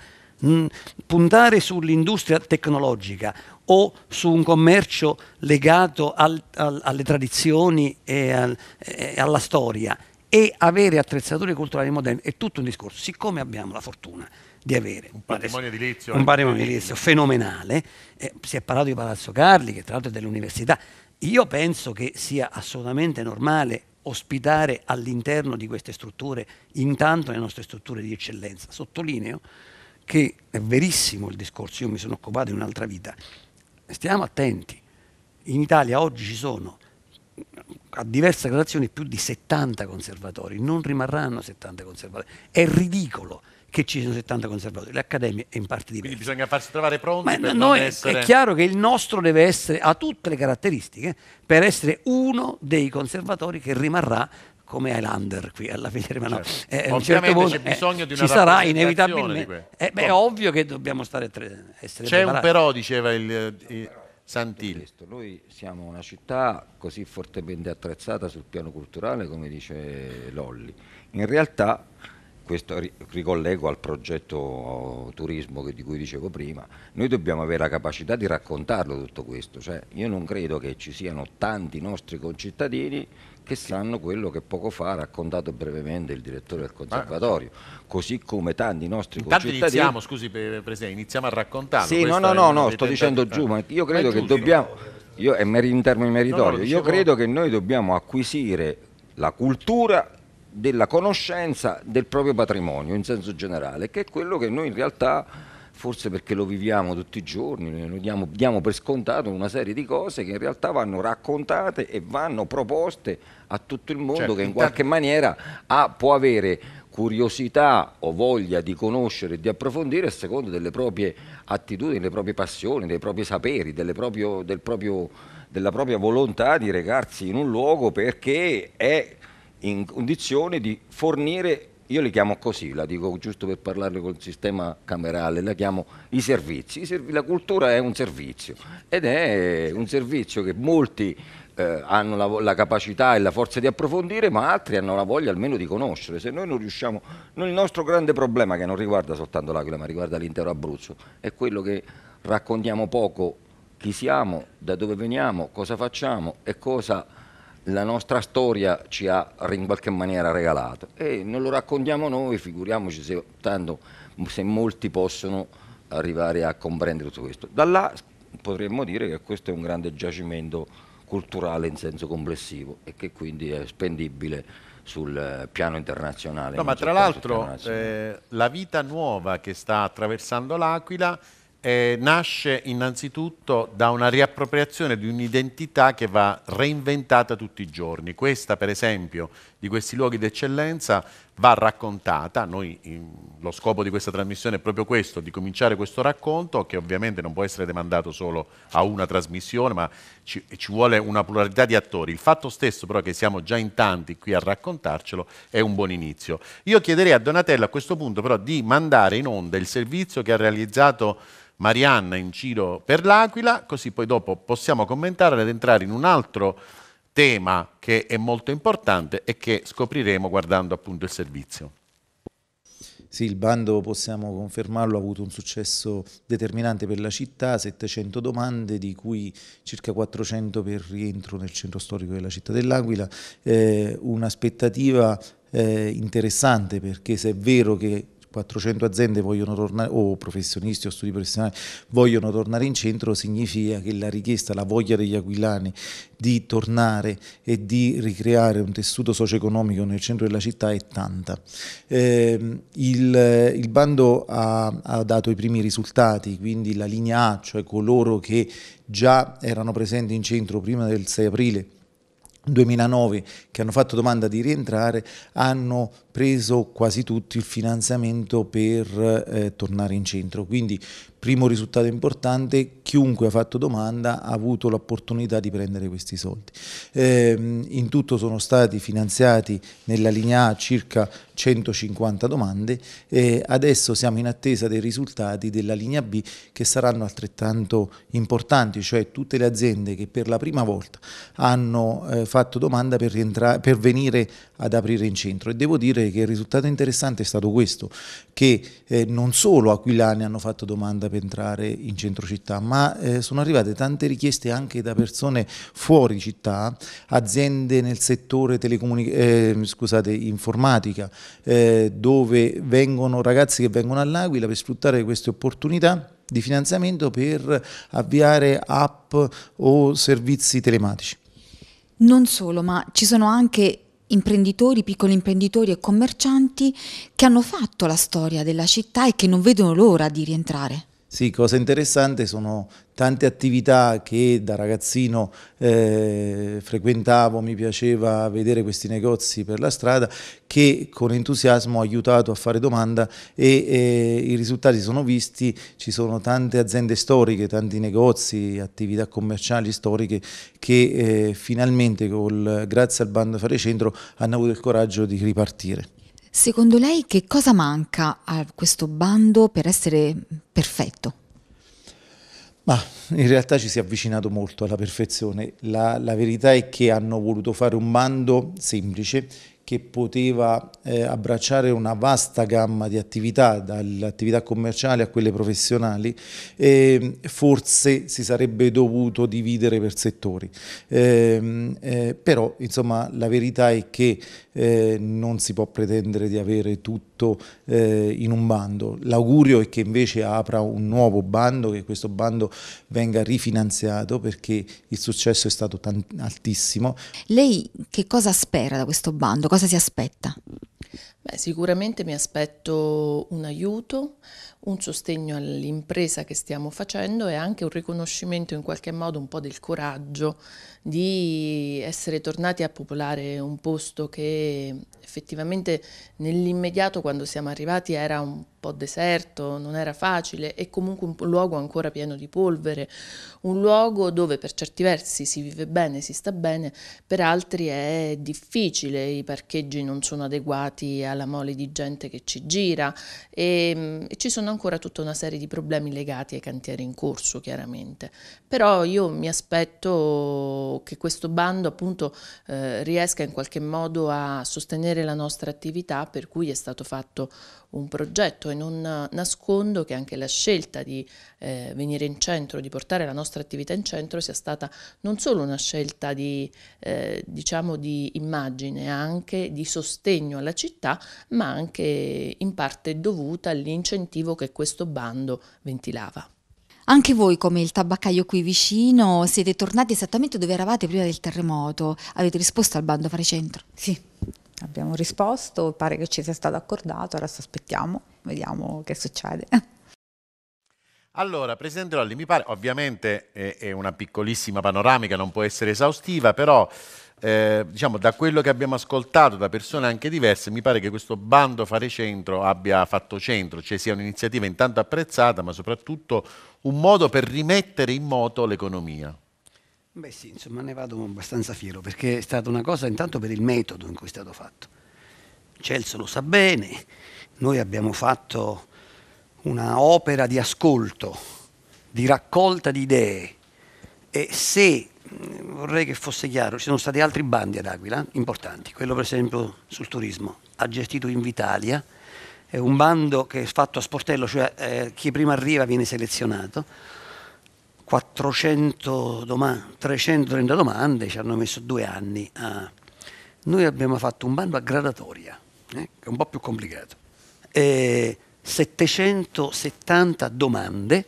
Mm, puntare sull'industria tecnologica o su un commercio legato al, al, alle tradizioni e, al, e, alla storia e avere attrezzature culturali moderne è tutto un discorso. Siccome abbiamo la fortuna di avere un patrimonio edilizio, un patrimonio edilizio fenomenale, eh, si è parlato di Palazzo Carli, che tra l'altro è dell'università, io penso che sia assolutamente normale ospitare all'interno di queste strutture, intanto le nostre strutture di eccellenza. Sottolineo che è verissimo il discorso, io mi sono occupato in un'altra vita, stiamo attenti, in Italia oggi ci sono a diverse gradazioni più di 70 conservatori, non rimarranno 70 conservatori, è ridicolo che ci siano 70 conservatori, le accademie è in parte diverse. Quindi bisogna farsi trovare pronti Ma per noi- essere... È chiaro che il nostro deve essere, ha tutte le caratteristiche per essere uno dei conservatori che rimarrà come Highlander qui alla fine. Certo. Eh, un certo punto, c'è bisogno di una ci sarà inevitabilmente. Eh, beh, è ovvio che dobbiamo stare tre, essere C'è un preparati. però, diceva il, il Santilli. Questo, Noi siamo una città così fortemente attrezzata sul piano culturale come dice Lolli. In realtà, questo ri- ricollego al progetto turismo di cui dicevo prima, noi dobbiamo avere la capacità di raccontarlo tutto questo. Cioè, io non credo che ci siano tanti nostri concittadini che sanno quello che poco fa ha raccontato brevemente il direttore del conservatorio, così come tanti nostri Intanto concittadini... iniziamo, scusi Pre- Presidente, iniziamo a raccontarlo. Sì, no, no, no, no, sto dicendo giù, ma io credo che dobbiamo, io è in termini meritori, io credo che noi dobbiamo acquisire la cultura della conoscenza del proprio patrimonio in senso generale, che è quello che noi in realtà, forse perché lo viviamo tutti i giorni, noi diamo, diamo per scontato una serie di cose che in realtà vanno raccontate e vanno proposte a tutto il mondo Certo, che in qualche maniera ha- può avere curiosità o voglia di conoscere e di approfondire a seconda delle proprie attitudini, delle proprie passioni, dei propri saperi, delle proprio- del proprio- della propria volontà di recarsi in un luogo perché è in condizione di fornire, io li chiamo così, la dico giusto per parlarle col sistema camerale, la chiamo i servizi. La cultura è un servizio ed è un servizio che molti eh, hanno la, la capacità e la forza di approfondire, ma altri hanno la voglia almeno di conoscere. Se noi non riusciamo, noi il nostro grande problema, che non riguarda soltanto l'Aquila, ma riguarda l'intero Abruzzo, è quello che raccontiamo poco chi siamo, da dove veniamo, cosa facciamo e cosa la nostra storia ci ha in qualche maniera regalato. E non lo raccontiamo noi, figuriamoci se, tanto, se molti possono arrivare a comprendere tutto questo. Da là potremmo dire che questo è un grande giacimento culturale in senso complessivo e che quindi è spendibile sul eh, piano internazionale. No, ma tra piano l'altro eh, la vita nuova che sta attraversando l'Aquila eh, nasce innanzitutto da una riappropriazione di un'identità che va reinventata tutti i giorni. Questa, per esempio, di questi luoghi d'eccellenza va raccontata. Noi, in- lo scopo di questa trasmissione è proprio questo, di cominciare questo racconto che ovviamente non può essere demandato solo a una trasmissione, ma ci, ci vuole una pluralità di attori. Il fatto stesso però che siamo già in tanti qui a raccontarcelo è un buon inizio. Io chiederei a Donatello a questo punto però di mandare in onda il servizio che ha realizzato Marianna in giro per l'Aquila, così poi dopo possiamo commentare ed entrare in un altro tema che è molto importante e che scopriremo guardando appunto il servizio. Sì, il bando possiamo confermarlo, ha avuto un successo determinante per la città, 700 domande, di cui circa 400 per rientro nel centro storico della città dell'Aquila, eh, un'aspettativa eh, interessante perché se è vero che 400 aziende vogliono tornare, o professionisti o studi professionali vogliono tornare in centro, significa che la richiesta, la voglia degli aquilani di tornare e di ricreare un tessuto socio-economico nel centro della città è tanta. Ehm, il, il bando ha, ha dato i primi risultati, quindi la linea A, cioè coloro che già erano presenti in centro prima del 6 aprile 2009 che hanno fatto domanda di rientrare hanno preso quasi tutti il finanziamento per eh, tornare in centro. Quindi, primo risultato importante, chiunque ha fatto domanda ha avuto l'opportunità di prendere questi soldi. Ehm, in tutto sono stati finanziati nella linea A circa 150 domande e adesso siamo in attesa dei risultati della linea B che saranno altrettanto importanti, cioè tutte le aziende che per la prima volta hanno eh, fatto domanda per, per venire ad aprire in centro e devo dire che il risultato interessante è stato questo, che eh, non solo aquilani hanno fatto domanda per entrare in centro città, ma eh, sono arrivate tante richieste anche da persone fuori città, aziende nel settore eh, scusate, informatica, eh, dove vengono ragazzi che vengono all'Aquila per sfruttare queste opportunità di finanziamento per avviare app o servizi telematici. Non solo, ma ci sono anche imprenditori, piccoli imprenditori e commercianti che hanno fatto la storia della città e che non vedono l'ora di rientrare. Sì, cosa interessante sono tante attività che da ragazzino eh, frequentavo, mi piaceva vedere questi negozi per la strada, che con entusiasmo ho aiutato a fare domanda e eh, i risultati sono visti, ci sono tante aziende storiche, tanti negozi, attività commerciali storiche che eh, finalmente col, grazie al bando Fare Centro hanno avuto il coraggio di ripartire. Secondo lei che cosa manca a questo bando per essere perfetto? Ma in realtà ci si è avvicinato molto alla perfezione. La, la verità è che hanno voluto fare un bando semplice che poteva eh, abbracciare una vasta gamma di attività, dalle attività commerciali a quelle professionali, e forse si sarebbe dovuto dividere per settori. Eh, eh, però insomma la verità è che eh, non si può pretendere di avere tutto eh, in un bando. L'augurio è che invece apra un nuovo bando, che questo bando venga rifinanziato perché il successo è stato altissimo. Lei che cosa spera da questo bando? Cosa si aspetta? Beh, sicuramente mi aspetto un aiuto, un sostegno all'impresa che stiamo facendo e anche un riconoscimento in qualche modo un po' del coraggio di essere tornati a popolare un posto che effettivamente nell'immediato quando siamo arrivati era un po' deserto, non era facile e comunque un luogo ancora pieno di polvere, un luogo dove per certi versi si vive bene, si sta bene, per altri è difficile, i parcheggi non sono adeguati alla mole di gente che ci gira e, e ci sono ancora tutta una serie di problemi legati ai cantieri in corso chiaramente. Però io mi aspetto che questo bando appunto eh, riesca in qualche modo a sostenere la nostra attività per cui è stato fatto un progetto e non nascondo che anche la scelta di eh, venire in centro, di portare la nostra attività in centro sia stata non solo una scelta di, eh, diciamo di immagine, anche di sostegno alla città, ma anche in parte dovuta all'incentivo che questo bando ventilava. Anche voi, come il tabaccaio qui vicino, siete tornati esattamente dove eravate prima del terremoto? Avete risposto al bando Fare Centro? Sì, abbiamo risposto, pare che ci sia stato accordato, adesso aspettiamo, vediamo che succede. Allora, Presidente Lolli, mi pare, ovviamente è, è una piccolissima panoramica, non può essere esaustiva, però eh, diciamo, da quello che abbiamo ascoltato da persone anche diverse, mi pare che questo bando Fare Centro abbia fatto centro, cioè sia un'iniziativa intanto apprezzata, ma soprattutto un modo per rimettere in moto l'economia. Beh sì, insomma ne vado abbastanza fiero perché è stata una cosa intanto per il metodo in cui è stato fatto. Celso lo sa bene, noi abbiamo fatto una opera di ascolto, di raccolta di idee e se vorrei che fosse chiaro, ci sono stati altri bandi ad Aquila importanti, quello per esempio sul turismo, ha gestito Invitalia, è un bando che è fatto a sportello, cioè eh, chi prima arriva viene selezionato 400 domande, 330 domande, ci hanno messo due anni. A... Noi abbiamo fatto un bando a gradatoria, eh, è un po' più complicato. E 770 domande,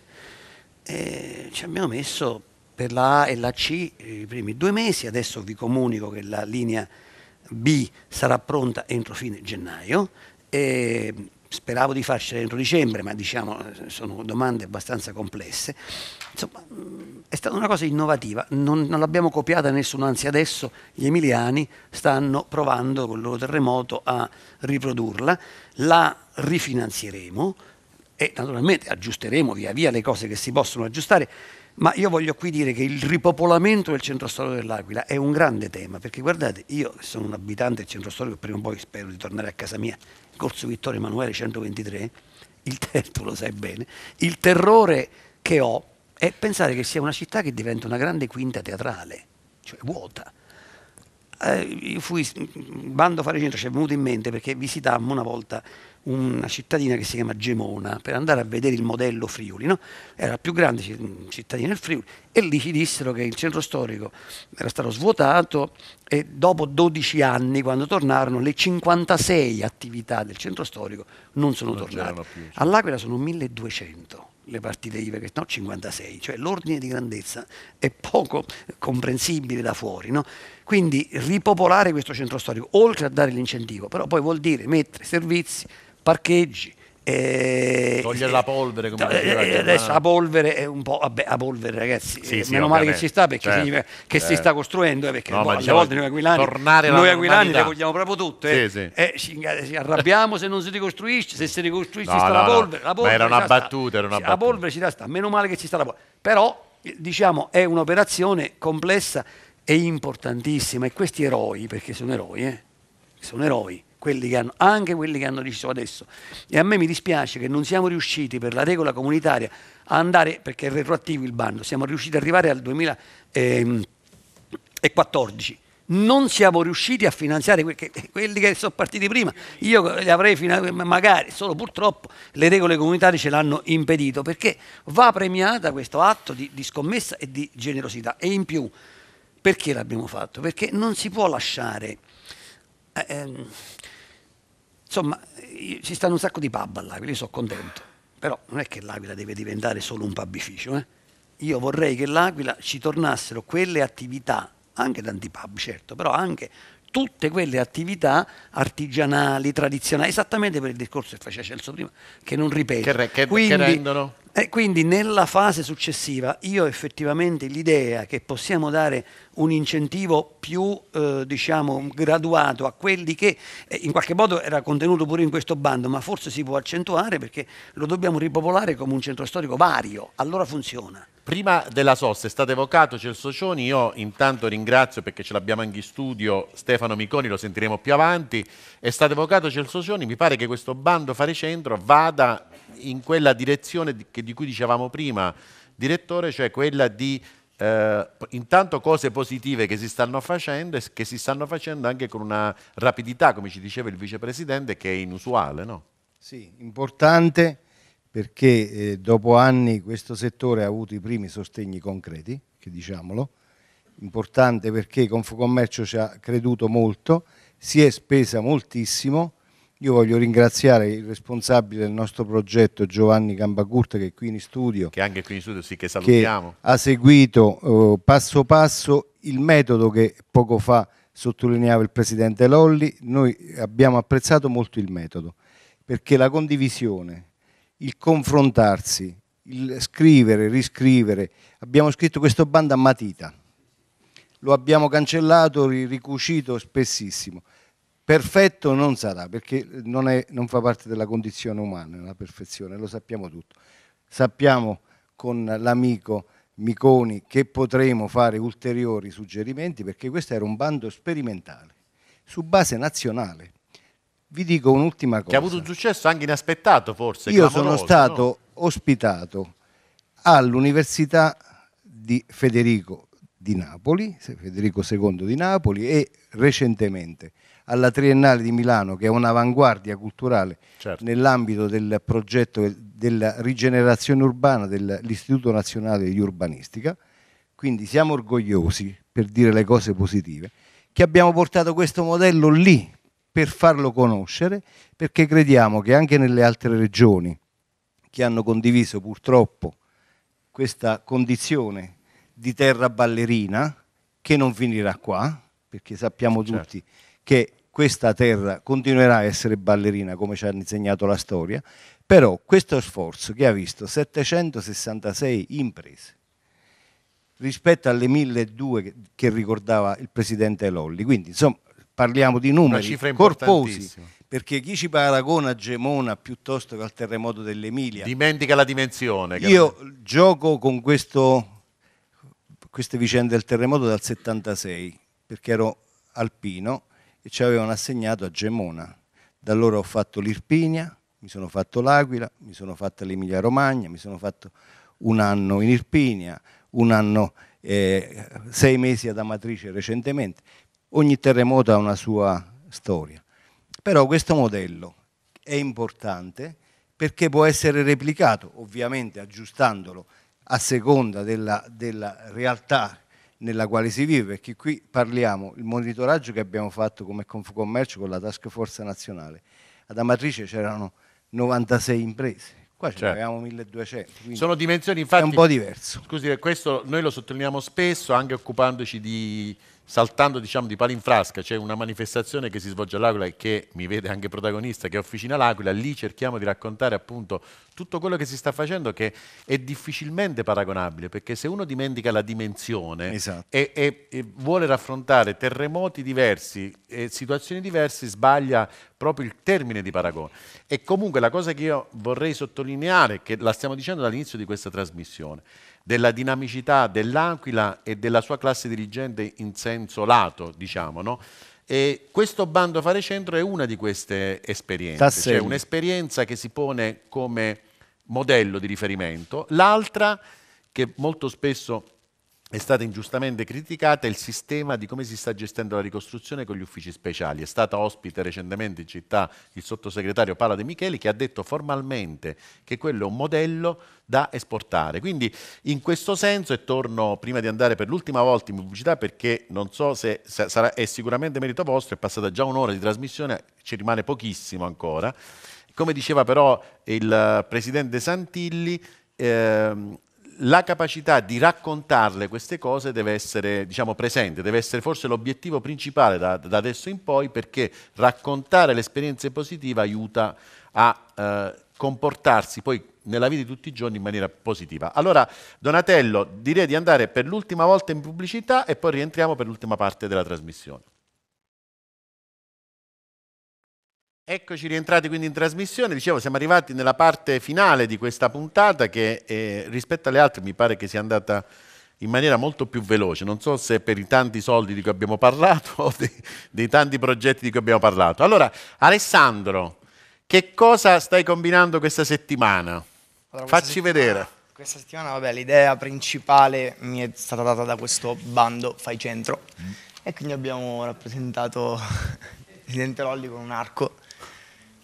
e ci abbiamo messo per la A e la C i primi due mesi, adesso vi comunico che la linea B sarà pronta entro fine gennaio. E speravo di farcela entro dicembre, ma diciamo sono domande abbastanza complesse. Insomma, è stata una cosa innovativa, non, non l'abbiamo copiata nessuno, anzi adesso gli emiliani stanno provando con il loro terremoto a riprodurla, la rifinanzieremo e naturalmente aggiusteremo via via le cose che si possono aggiustare, ma io voglio qui dire che il ripopolamento del centro storico dell'Aquila è un grande tema, perché guardate, io sono un abitante del centro storico, prima o poi spero di tornare a casa mia, Corso Vittorio Emanuele 123, il terzo lo sai bene, il terrore che ho è pensare che sia una città che diventa una grande quinta teatrale, cioè vuota. Eh, io fui, bando fare centro ci è venuto in mente perché visitammo una volta una cittadina che si chiama Gemona per andare a vedere il modello Friuli, no? era la più grande cittadina del Friuli e lì ci dissero che il centro storico era stato svuotato e dopo 12 anni quando tornarono le 56 attività del centro storico non sono non tornate. All'Aquila sono 1200 le partite IVA, no 56, cioè l'ordine di grandezza è poco comprensibile da fuori. No? Quindi ripopolare questo centro storico, oltre a dare l'incentivo, però poi vuol dire mettere servizi, parcheggi, Eh, Togliere la polvere, come eh, eh, adesso la polvere è un po'. Vabbè, la polvere, ragazzi. Sì, eh, sì, meno male che ci sta perché Certo, significa che si certo. sta costruendo. eh, perché No, boh, alle diciamo, volte noi aquilani, noi aquilani le vogliamo proprio tutte. eh. Sì. Eh, ci, ci arrabbiamo se non si ricostruisce, se si ricostruisce No, sta no, la polvere. La polvere era una battuta, era una Sì, La battuta. polvere ci sta. Meno male che ci sta la polvere. Però, eh, diciamo, è un'operazione complessa e importantissima. E questi eroi, perché sono eroi, eh, sono eroi, quelli hanno, anche quelli che hanno deciso adesso. E a me mi dispiace che non siamo riusciti per la regola comunitaria a andare, perché è retroattivo il bando, siamo riusciti ad arrivare al 2014. Non siamo riusciti a finanziare quelli che sono partiti prima. Io li avrei magari, solo purtroppo le regole comunitarie ce l'hanno impedito perché va premiata questo atto di, di scommessa e di generosità. E in più, perché l'abbiamo fatto? Perché non si può lasciare ehm, insomma, eh, ci stanno un sacco di pub all'Aquila, io sono contento, però non è che l'Aquila deve diventare solo un pubificio. eh. Io vorrei che l'Aquila ci tornassero quelle attività, anche tanti pub certo, però anche tutte quelle attività artigianali, tradizionali, esattamente per il discorso che faceva Celso prima, che non ripeto. Che re- che- che Quindi- rendono? E quindi nella fase successiva io effettivamente l'idea che possiamo dare un incentivo più eh, diciamo graduato a quelli che eh, in qualche modo era contenuto pure in questo bando, ma forse si può accentuare perché lo dobbiamo ripopolare come un centro storico vario, allora funziona. Prima della sosta è stato evocato Celso Cioni, io intanto ringrazio perché ce l'abbiamo anche in studio Stefano Miconi, lo sentiremo più avanti, è stato evocato Celso Cioni, mi pare che questo bando Fare Centro vada in quella direzione di, di cui dicevamo prima, direttore, cioè quella di eh, intanto cose positive che si stanno facendo e che si stanno facendo anche con una rapidità, come ci diceva il vicepresidente, che è inusuale, no? Sì, importante perché eh, dopo anni questo settore ha avuto i primi sostegni concreti, che diciamolo, importante perché Confcommercio ci ha creduto molto, si è spesa moltissimo. Io voglio ringraziare il responsabile del nostro progetto Giovanni Gambacurta che è qui in studio Che anche qui in studio sì che che salutiamo. ha seguito eh, passo passo il metodo che poco fa sottolineava il presidente Lolli. Noi abbiamo apprezzato molto il metodo perché la condivisione, il confrontarsi, il scrivere, riscrivere. Abbiamo scritto questo bando a matita, lo abbiamo cancellato, ri- ricucito spessissimo. Perfetto non sarà perché non, è- non fa parte della condizione umana la perfezione, lo sappiamo tutto. Sappiamo con l'amico Miconi che potremo fare ulteriori suggerimenti perché questo era un bando sperimentale su base nazionale. Vi dico un'ultima cosa. Che ha avuto un successo anche inaspettato forse. Io sono stato no? ospitato all'Università di Federico di Napoli, Federico II di Napoli e recentemente alla Triennale di Milano che è un'avanguardia culturale Certo. nell'ambito del progetto della rigenerazione urbana dell'Istituto Nazionale di Urbanistica. Quindi siamo orgogliosi, per dire le cose positive, che abbiamo portato questo modello lì per farlo conoscere, perché crediamo che anche nelle altre regioni che hanno condiviso purtroppo questa condizione di terra ballerina, che non finirà qua, perché sappiamo Certo. tutti che questa terra continuerà a essere ballerina come ci ha insegnato la storia, però questo sforzo che ha visto 766 imprese rispetto alle 1200 che, ricordava il presidente Lolli, quindi insomma parliamo di numeri corposi, perché chi ci paragona a Gemona piuttosto che al terremoto dell'Emilia, Dimentica la dimensione. io gioco con questo, queste vicende del terremoto dal 76 perché ero alpino e ci avevano assegnato a Gemona. Da allora ho fatto l'Irpinia, mi sono fatto l'Aquila, mi sono fatta l'Emilia Romagna, mi sono fatto un anno in Irpinia, un anno, eh, sei mesi ad Amatrice recentemente. Ogni terremoto ha una sua storia. Però questo modello è importante perché può essere replicato, ovviamente aggiustandolo a seconda della, della realtà nella quale si vive, perché qui parliamo, il monitoraggio che abbiamo fatto come Confcommercio con la Task Force nazionale, ad Amatrice c'erano 96 imprese, qua ce Certo. ne avevamo 1200, quindi Sono dimensioni infatti... è un po' diverso. Scusi, questo noi lo sottolineiamo spesso anche occupandoci di, saltando diciamo, di palo in frasca, c'è una manifestazione che si svolge all'Aquila e che mi vede anche protagonista, che è Officina l'Aquila, lì cerchiamo di raccontare appunto tutto quello che si sta facendo che è difficilmente paragonabile, perché se uno dimentica la dimensione Esatto. e, e- e vuole raffrontare terremoti diversi e situazioni diverse, sbaglia proprio il termine di paragone. E comunque la cosa che io vorrei sottolineare, che la stiamo dicendo dall'inizio di questa trasmissione, della dinamicità dell'Aquila e della sua classe dirigente in senso lato, diciamo, no? E questo bando Fare Centro è una di queste esperienze, cioè Tasselli. un'esperienza che si pone come modello di riferimento, l'altra che molto spesso è stata ingiustamente criticata il sistema di come si sta gestendo la ricostruzione con gli uffici speciali. È stata ospite recentemente in città il sottosegretario Paolo De Micheli che ha detto formalmente che quello è un modello da esportare. Quindi in questo senso, e torno prima di andare per l'ultima volta in pubblicità perché non so se se sarà, è sicuramente merito vostro, è passata già un'ora di trasmissione, ci rimane pochissimo ancora. Come diceva però il eh, presidente Santilli, ehm, la capacità di raccontarle queste cose deve essere diciamo, presente, deve essere forse l'obiettivo principale da, da adesso in poi perché raccontare le esperienze positive aiuta a eh, comportarsi poi nella vita di tutti i giorni in maniera positiva. Allora Donatello direi di andare per l'ultima volta in pubblicità e poi rientriamo per l'ultima parte della trasmissione. Eccoci rientrati quindi in trasmissione, dicevo siamo arrivati nella parte finale di questa puntata che eh, rispetto alle altre mi pare che sia andata in maniera molto più veloce, non so se per i tanti soldi di cui abbiamo parlato o dei, dei tanti progetti di cui abbiamo parlato. Allora Alessandro, che cosa stai combinando questa settimana? Allora, questa Facci settimana- vedere. Questa settimana, vabbè, l'idea principale mi è stata data da questo bando Fai Centro e quindi abbiamo rappresentato il Presidente Lolli con un arco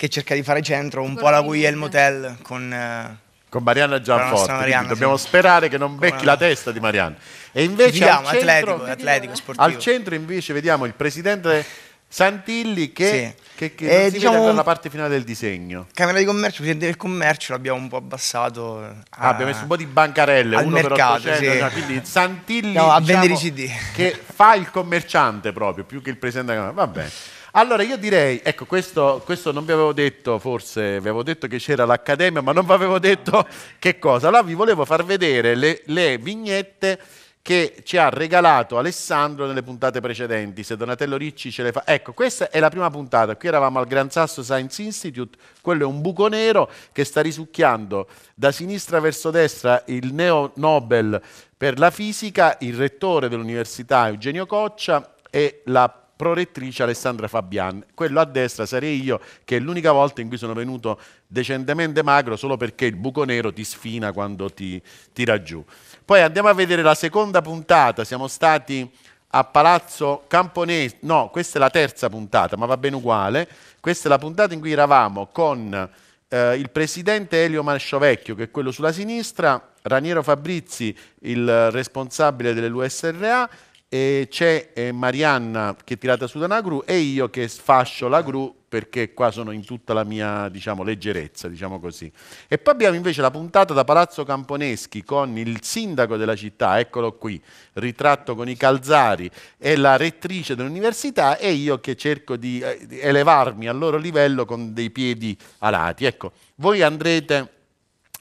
che cerca di fare centro, un po' la Guglielmo Tell con... eh, Con Marianna Gianforte, Marianna, dobbiamo sì. sperare che non becchi Come la no. testa di Marianna. E invece Vediamo, al centro, atletico, atletico, sportivo. al centro invece vediamo il presidente Santilli che, Sì. che, che Eh, diciamo- la parte finale del disegno. Camera di Commercio, Presidente del Commercio, l'abbiamo un po' abbassato. Ah, abbiamo messo un po' di bancarelle, al uno mercato, per 800, sì. no, quindi Santilli No, a diciamo, vendere i CD. che fa il commerciante proprio, più che il presidente della Camera. Va bene. Allora io direi, ecco questo, questo non vi avevo detto, forse vi avevo detto che c'era l'Accademia, ma non vi avevo detto che cosa. Allora vi volevo far vedere le, le vignette che ci ha regalato Alessandro nelle puntate precedenti. Se Donatello Ricci ce le fa. Ecco, questa è la prima puntata. Qui eravamo al Gran Sasso Science Institute. Quello è un buco nero che sta risucchiando da sinistra verso destra il neo Nobel per la fisica, il rettore dell'Università Eugenio Coccia e la prorettrice Alessandra Fabian. Quello a destra sarei io, che è l'unica volta in cui sono venuto decentemente magro solo perché il buco nero ti sfina quando ti tira giù. Poi andiamo a vedere la seconda puntata, siamo stati a Palazzo Camponese, no, questa è la terza puntata, ma va bene uguale. Questa è la puntata in cui eravamo con eh, il presidente Elio Masciovecchio, che è quello sulla sinistra, Raniero Fabrizi, il responsabile dell'USRA, e c'è eh, Marianna che è tirata su da una gru e io che sfascio la gru perché qua sono in tutta la mia diciamo, leggerezza, diciamo così. E poi abbiamo invece la puntata da Palazzo Camponeschi con il sindaco della città, eccolo qui, ritratto con i calzari, e la rettrice dell'università e io che cerco di, eh, elevarmi al loro livello con dei piedi alati. Ecco, voi andrete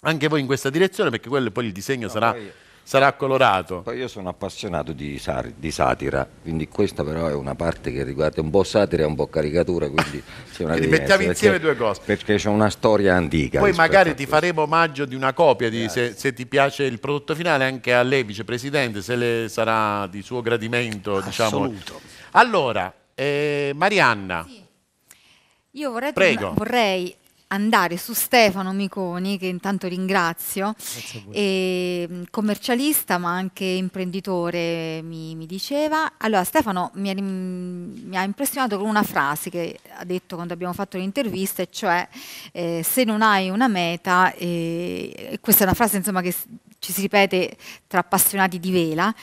anche voi in questa direzione perché quello poi il disegno sarà, poi- sarà colorato. Poi io sono appassionato di, sar- di satira, quindi questa però è una parte che riguarda un po' satira e un po' caricatura, quindi c'è una Quindi diversa, mettiamo insieme due cose. Perché c'è una storia antica. Poi magari ti faremo omaggio di una copia, di, se, se ti piace il prodotto finale, anche a lei, vicepresidente, se le sarà di suo gradimento. Diciamo. Assoluto. Allora, eh, Marianna, Io vorrei, Prego. vorrei andare su Stefano Miconi, che intanto ringrazio, mh, commercialista ma anche imprenditore, mi, mi diceva. Allora, Stefano mi ha, mi ha impressionato con una frase che ha detto quando abbiamo fatto l'intervista, e cioè eh, se non hai una meta, eh, e questa è una frase insomma, che ci si ripete tra appassionati di vela,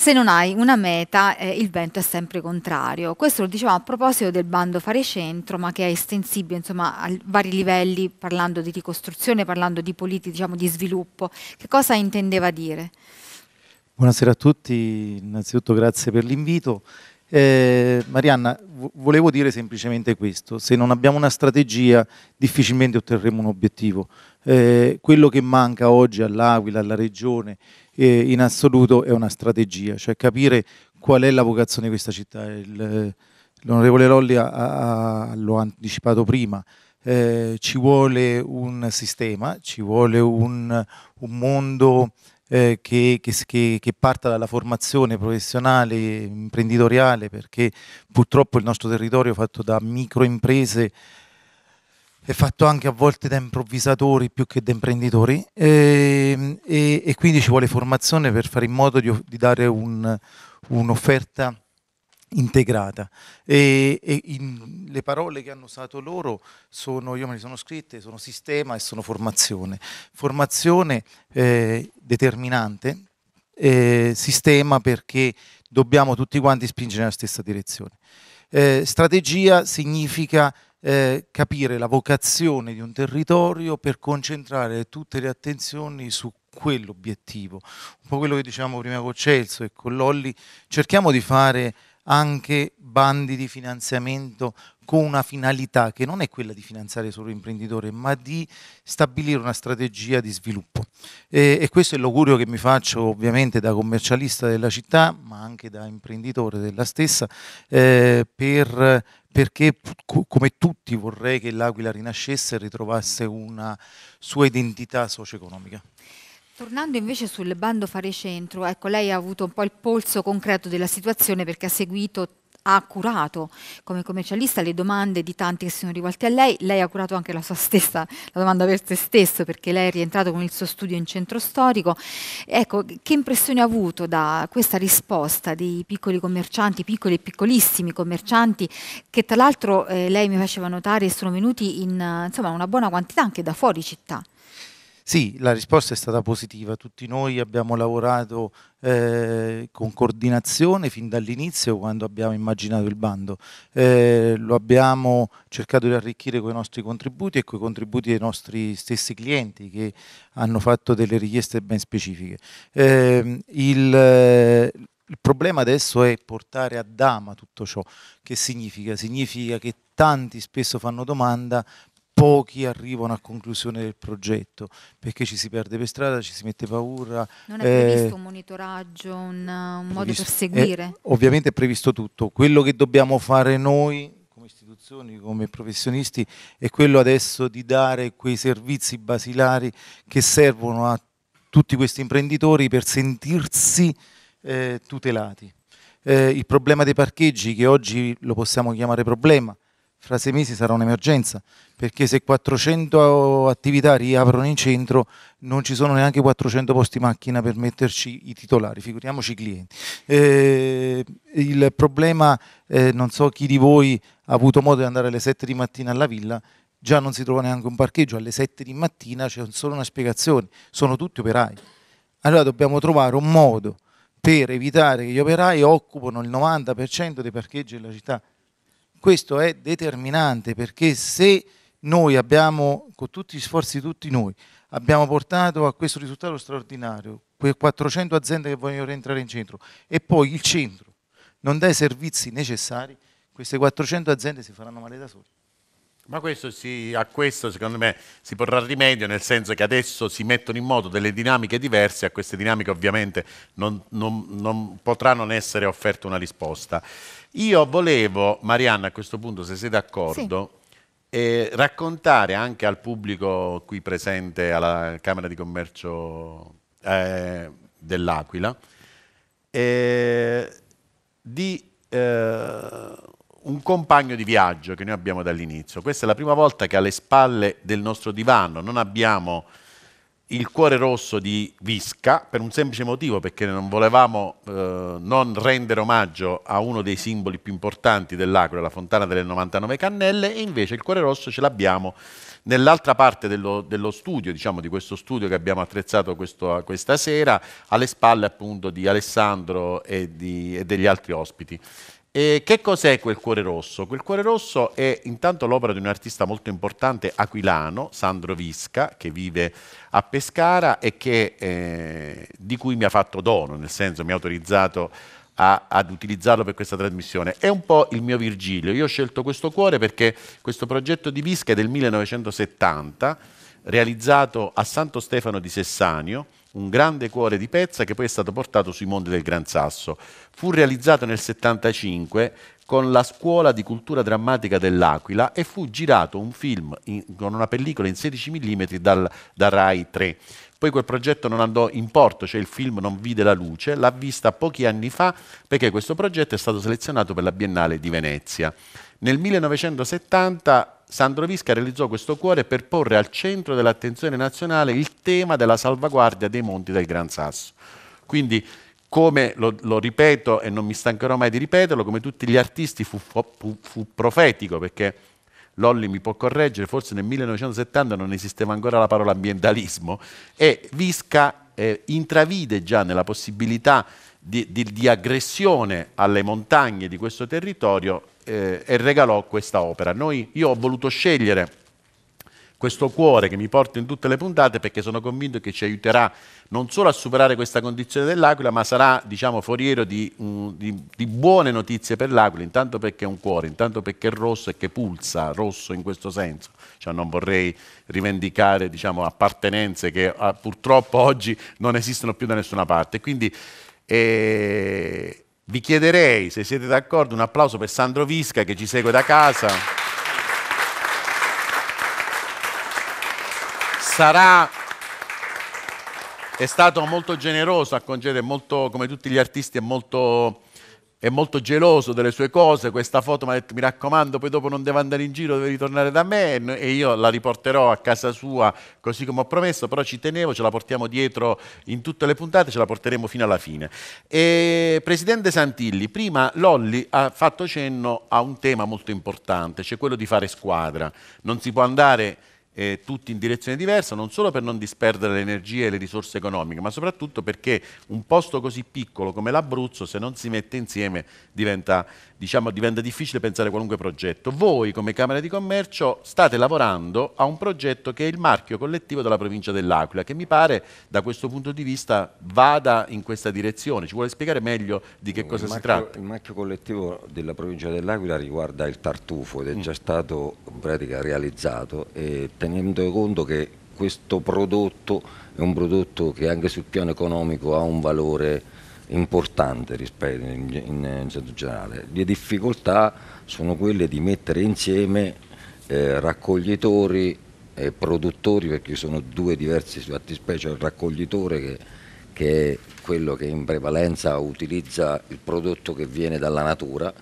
se non hai una meta, eh, il vento è sempre contrario. Questo lo dicevamo a proposito del bando Fare Centro, ma che è estensibile insomma, a vari livelli, parlando di ricostruzione, parlando di politica, diciamo, di sviluppo. Che cosa intendeva dire? Buonasera a tutti, innanzitutto grazie per l'invito. Eh, Marianna, volevo dire semplicemente questo, se non abbiamo una strategia difficilmente otterremo un obiettivo. Eh, quello che manca oggi all'Aquila, alla Regione, eh, in assoluto è una strategia, cioè capire qual è la vocazione di questa città. l'onorevole Lolli ha, ha, lo ha anticipato prima, eh, ci vuole un sistema, ci vuole un, un mondo eh, che, che, che, parta dalla formazione professionale, imprenditoriale, perché purtroppo il nostro territorio è fatto da microimprese, è fatto anche a volte da improvvisatori più che da imprenditori e, e, e quindi ci vuole formazione per fare in modo di, di dare un, un'offerta integrata e, e in, le parole che hanno usato loro sono, io me le sono scritte, sono sistema e sono formazione. Formazione eh, determinante, eh, sistema perché dobbiamo tutti quanti spingere nella stessa direzione. Eh, strategia significa eh, capire la vocazione di un territorio per concentrare tutte le attenzioni su quell'obiettivo. Un po' quello che dicevamo prima con Celso e con Lolli, cerchiamo di fare anche bandi di finanziamento con una finalità che non è quella di finanziare solo l'imprenditore, ma di stabilire una strategia di sviluppo. E, e, questo è l'augurio che mi faccio ovviamente da commercialista della città, ma anche da imprenditore della stessa, eh, per, perché come tutti vorrei che l'Aquila rinascesse e ritrovasse una sua identità socio-economica. Tornando invece sul bando Fare Centro, ecco, lei ha avuto un po' il polso concreto della situazione perché ha seguito ha curato come commercialista le domande di tanti che si sono rivolti a lei, lei ha curato anche la sua stessa, la domanda per se stesso perché lei è rientrato con il suo studio in centro storico. Ecco, che impressione ha avuto da questa risposta dei piccoli commercianti, piccoli e piccolissimi commercianti che tra l'altro eh, lei mi faceva notare sono venuti in insomma, una buona quantità anche da fuori città? Sì, la risposta è stata positiva. Tutti noi abbiamo lavorato eh, con coordinazione fin dall'inizio quando abbiamo immaginato il bando. Eh, lo abbiamo cercato di arricchire con i nostri contributi e con i contributi dei nostri stessi clienti che hanno fatto delle richieste ben specifiche. Eh, il, il problema adesso è portare a dama tutto ciò. Che significa? Significa che tanti spesso fanno domanda, pochi arrivano a conclusione del progetto perché ci si perde per strada, ci si mette paura. Non è previsto eh, un monitoraggio, un, un modo previsto, per seguire? È, ovviamente è previsto tutto. Quello che dobbiamo fare noi come istituzioni, come professionisti, è quello adesso di dare quei servizi basilari che servono a tutti questi imprenditori per sentirsi eh, tutelati. Eh, il problema dei parcheggi, che oggi lo possiamo chiamare problema, fra sei mesi sarà un'emergenza, perché se 400 attività riaprono in centro non ci sono neanche 400 posti macchina per metterci i titolari, figuriamoci i clienti. Eh, il problema, eh, non so chi di voi ha avuto modo di andare alle 7 di mattina alla villa, già non si trova neanche un parcheggio, alle 7 di mattina c'è solo una spiegazione, sono tutti operai. Allora dobbiamo trovare un modo per evitare che gli operai occupino il 90% dei parcheggi della città questo è determinante perché se noi abbiamo, con tutti gli sforzi di tutti noi, abbiamo portato a questo risultato straordinario, quelle 400 aziende che vogliono rientrare in centro e poi il centro non dà i servizi necessari, queste 400 aziende si faranno male da sole. Ma questo si, a questo secondo me si porrà rimedio nel senso che adesso si mettono in moto delle dinamiche diverse, a queste dinamiche ovviamente non, non, non potrà non essere offerta una risposta. Io volevo, Marianna, a questo punto, se sei d'accordo, sì. eh, raccontare anche al pubblico qui presente alla Camera di Commercio eh, dell'Aquila eh, di eh, un compagno di viaggio che noi abbiamo dall'inizio. Questa è la prima volta che alle spalle del nostro divano non abbiamo il cuore rosso di Visca per un semplice motivo, perché non volevamo eh, non rendere omaggio a uno dei simboli più importanti dell'Aquila, la fontana delle 99 cannelle, e invece il cuore rosso ce l'abbiamo nell'altra parte dello, dello, studio, diciamo di questo studio che abbiamo attrezzato questo, questa sera, alle spalle appunto di Alessandro e, di, e degli altri ospiti. E che cos'è quel cuore rosso? Quel cuore rosso è intanto l'opera di un artista molto importante aquilano, Sandro Visca, che vive a Pescara e che, eh, di cui mi ha fatto dono, nel senso mi ha autorizzato a, ad utilizzarlo per questa trasmissione. È un po' il mio Virgilio. Io ho scelto questo cuore perché questo progetto di Visca è del 1970, realizzato a Santo Stefano di Sessanio, un grande cuore di pezza che poi è stato portato sui monti del Gran Sasso. Fu realizzato nel 75 con la scuola di cultura drammatica dell'Aquila e fu girato un film in, con una pellicola in 16 mm dal, da Rai 3. Poi quel progetto non andò in porto, cioè il film non vide la luce, l'ha vista pochi anni fa perché questo progetto è stato selezionato per la Biennale di Venezia. Nel 1970 Sandro Visca realizzò questo cuore per porre al centro dell'attenzione nazionale il tema della salvaguardia dei monti del Gran Sasso. Quindi, come lo, lo ripeto e non mi stancherò mai di ripeterlo, come tutti gli artisti fu, fu, fu profetico perché Lolli mi può correggere, forse nel 1970 non esisteva ancora la parola ambientalismo e Visca eh, intravide già nella possibilità di, di, di, aggressione alle montagne di questo territorio eh, e regalò questa opera. Noi, io ho voluto scegliere questo cuore che mi porta in tutte le puntate perché sono convinto che ci aiuterà non solo a superare questa condizione dell'Aquila, ma sarà diciamo, foriero di, um, di, di, buone notizie per l'Aquila, intanto perché è un cuore, intanto perché è rosso e che pulsa, rosso in questo senso. Cioè, non vorrei rivendicare diciamo, appartenenze che uh, purtroppo oggi non esistono più da nessuna parte. Quindi eh, vi chiederei, se siete d'accordo, un applauso per Sandro Visca che ci segue da casa. sarà è stato molto generoso a concedere, molto, come tutti gli artisti, è molto, è molto geloso delle sue cose. Questa foto mi ha detto: mi raccomando, poi dopo non deve andare in giro, deve ritornare da me. E io la riporterò a casa sua, così come ho promesso. Però ci tenevo, ce la portiamo dietro in tutte le puntate, ce la porteremo fino alla fine. E, Presidente Santilli, prima Lolli ha fatto cenno a un tema molto importante, cioè quello di fare squadra. Non si può andare eh, tutti in direzione diversa, non solo per non disperdere le energie e le risorse economiche, ma soprattutto perché un posto così piccolo come l'Abruzzo, se non si mette insieme, diventa, diciamo, diventa difficile pensare a qualunque progetto. Voi, come Camera di Commercio, state lavorando a un progetto che è il marchio collettivo della provincia dell'Aquila, che mi pare, da questo punto di vista, vada in questa direzione. Ci vuole spiegare meglio di che cosa marchio, si tratta? Il marchio collettivo della provincia dell'Aquila riguarda il tartufo ed è mm. già stato in pratica realizzato e tenendo conto che questo prodotto è un prodotto che anche sul piano economico ha un valore importante rispetto in, in, in generale. Le difficoltà sono quelle di mettere insieme eh, raccoglitori e produttori perché sono due diversi fattispecie, il raccoglitore che, che è quello che in prevalenza utilizza il prodotto che viene dalla natura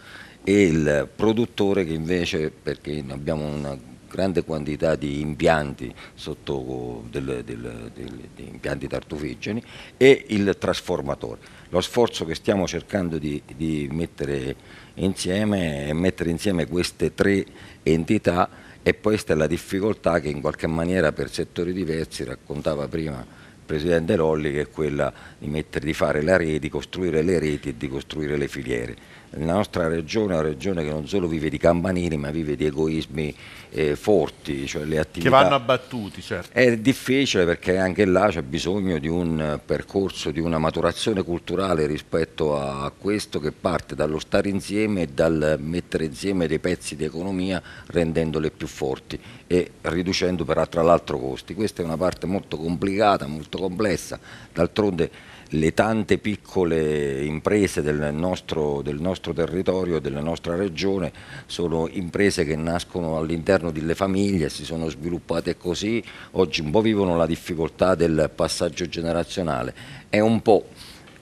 e il produttore che invece, perché abbiamo una grande quantità di impianti sotto del, del, del, di impianti tartufigeni e il trasformatore. Lo sforzo che stiamo cercando di, di mettere insieme è mettere insieme queste tre entità e questa è la difficoltà che in qualche maniera per settori diversi raccontava prima il Presidente Lolli che è quella di, mettere, di fare la rete, di costruire le reti e di costruire le filiere la nostra regione è una regione che non solo vive di campanili ma vive di egoismi eh, forti, cioè le attività... Che vanno abbattuti, certo. È difficile perché anche là c'è bisogno di un percorso, di una maturazione culturale rispetto a questo che parte dallo stare insieme e dal mettere insieme dei pezzi di economia rendendole più forti e riducendo per tra l'altro costi. Questa è una parte molto complicata, molto complessa, d'altronde le tante piccole imprese del nostro, del nostro territorio, della nostra regione, sono imprese che nascono all'interno delle famiglie, si sono sviluppate così, oggi un po' vivono la difficoltà del passaggio generazionale. E un po'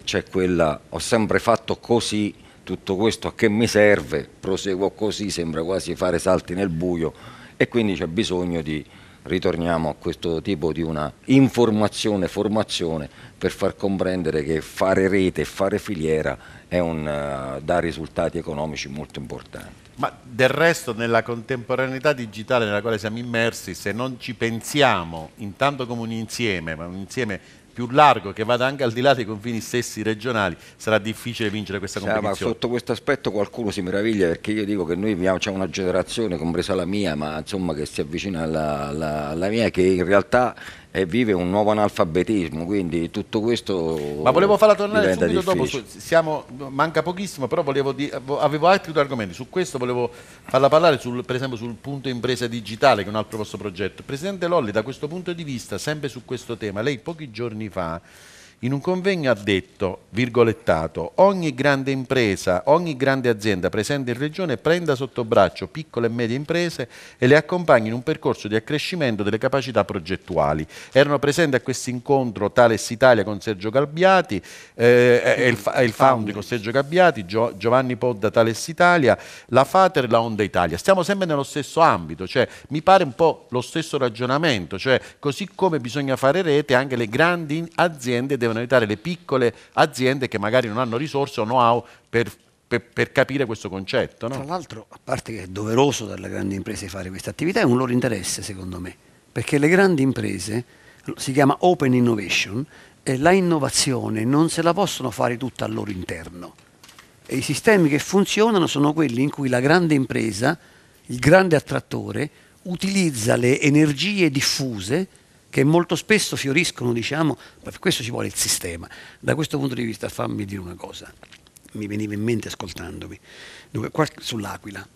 c'è quella, ho sempre fatto così, tutto questo a che mi serve, proseguo così, sembra quasi fare salti nel buio e quindi c'è bisogno di ritorniamo a questo tipo di una informazione, formazione per far comprendere che fare rete e fare filiera un, uh, dà risultati economici molto importanti. Ma del resto nella contemporaneità digitale nella quale siamo immersi, se non ci pensiamo intanto come un insieme, ma un insieme più largo che vada anche al di là dei confini stessi regionali, sarà difficile vincere questa sì, competizione. Ma sotto questo aspetto qualcuno si meraviglia perché io dico che noi abbiamo c'è una generazione, compresa la mia, ma insomma che si avvicina alla, alla, alla mia, che in realtà e vive un nuovo analfabetismo, quindi tutto questo Ma volevo farla tornare subito difficile. dopo, siamo, manca pochissimo, però di, avevo altri due argomenti, su questo volevo farla parlare sul, per esempio sul punto impresa digitale che è un altro vostro progetto. Presidente Lolli, da questo punto di vista, sempre su questo tema, lei pochi giorni fa in un convegno ha detto, virgolettato, ogni grande impresa, ogni grande azienda presente in regione prenda sotto braccio piccole e medie imprese e le accompagni in un percorso di accrescimento delle capacità progettuali. Erano presenti a questo incontro Thales Italia con Sergio Gabbiati, eh, il, il Foundry con Sergio Gabbiati, Gio, Giovanni Podda Thales Italia, la Fater e la Onda Italia. Stiamo sempre nello stesso ambito, cioè mi pare un po' lo stesso ragionamento, cioè così come bisogna fare rete anche le grandi aziende devono aiutare le piccole aziende che magari non hanno risorse o know-how per, per, per, capire questo concetto. No? Tra l'altro, a parte che è doveroso dalle grandi imprese fare questa attività, è un loro interesse secondo me, perché le grandi imprese, si chiama open innovation, e la innovazione non se la possono fare tutta al loro interno. E i sistemi che funzionano sono quelli in cui la grande impresa, il grande attrattore, utilizza le energie diffuse che molto spesso fioriscono, diciamo, per questo ci vuole il sistema. Da questo punto di vista fammi dire una cosa, mi veniva in mente ascoltandomi, sull'Aquila.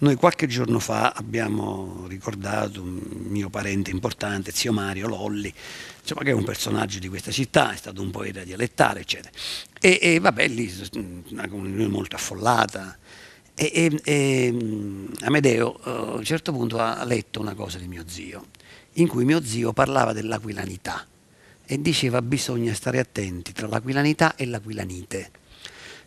Noi qualche giorno fa abbiamo ricordato un mio parente importante, zio Mario Lolli, insomma, che è un personaggio di questa città, è stato un poeta dialettale, eccetera. E, e vabbè, lì una comunità molto affollata. E, e, e Amedeo eh, a un certo punto ha letto una cosa di mio zio in cui mio zio parlava dell'aquilanità e diceva bisogna stare attenti tra l'aquilanità e l'aquilanite.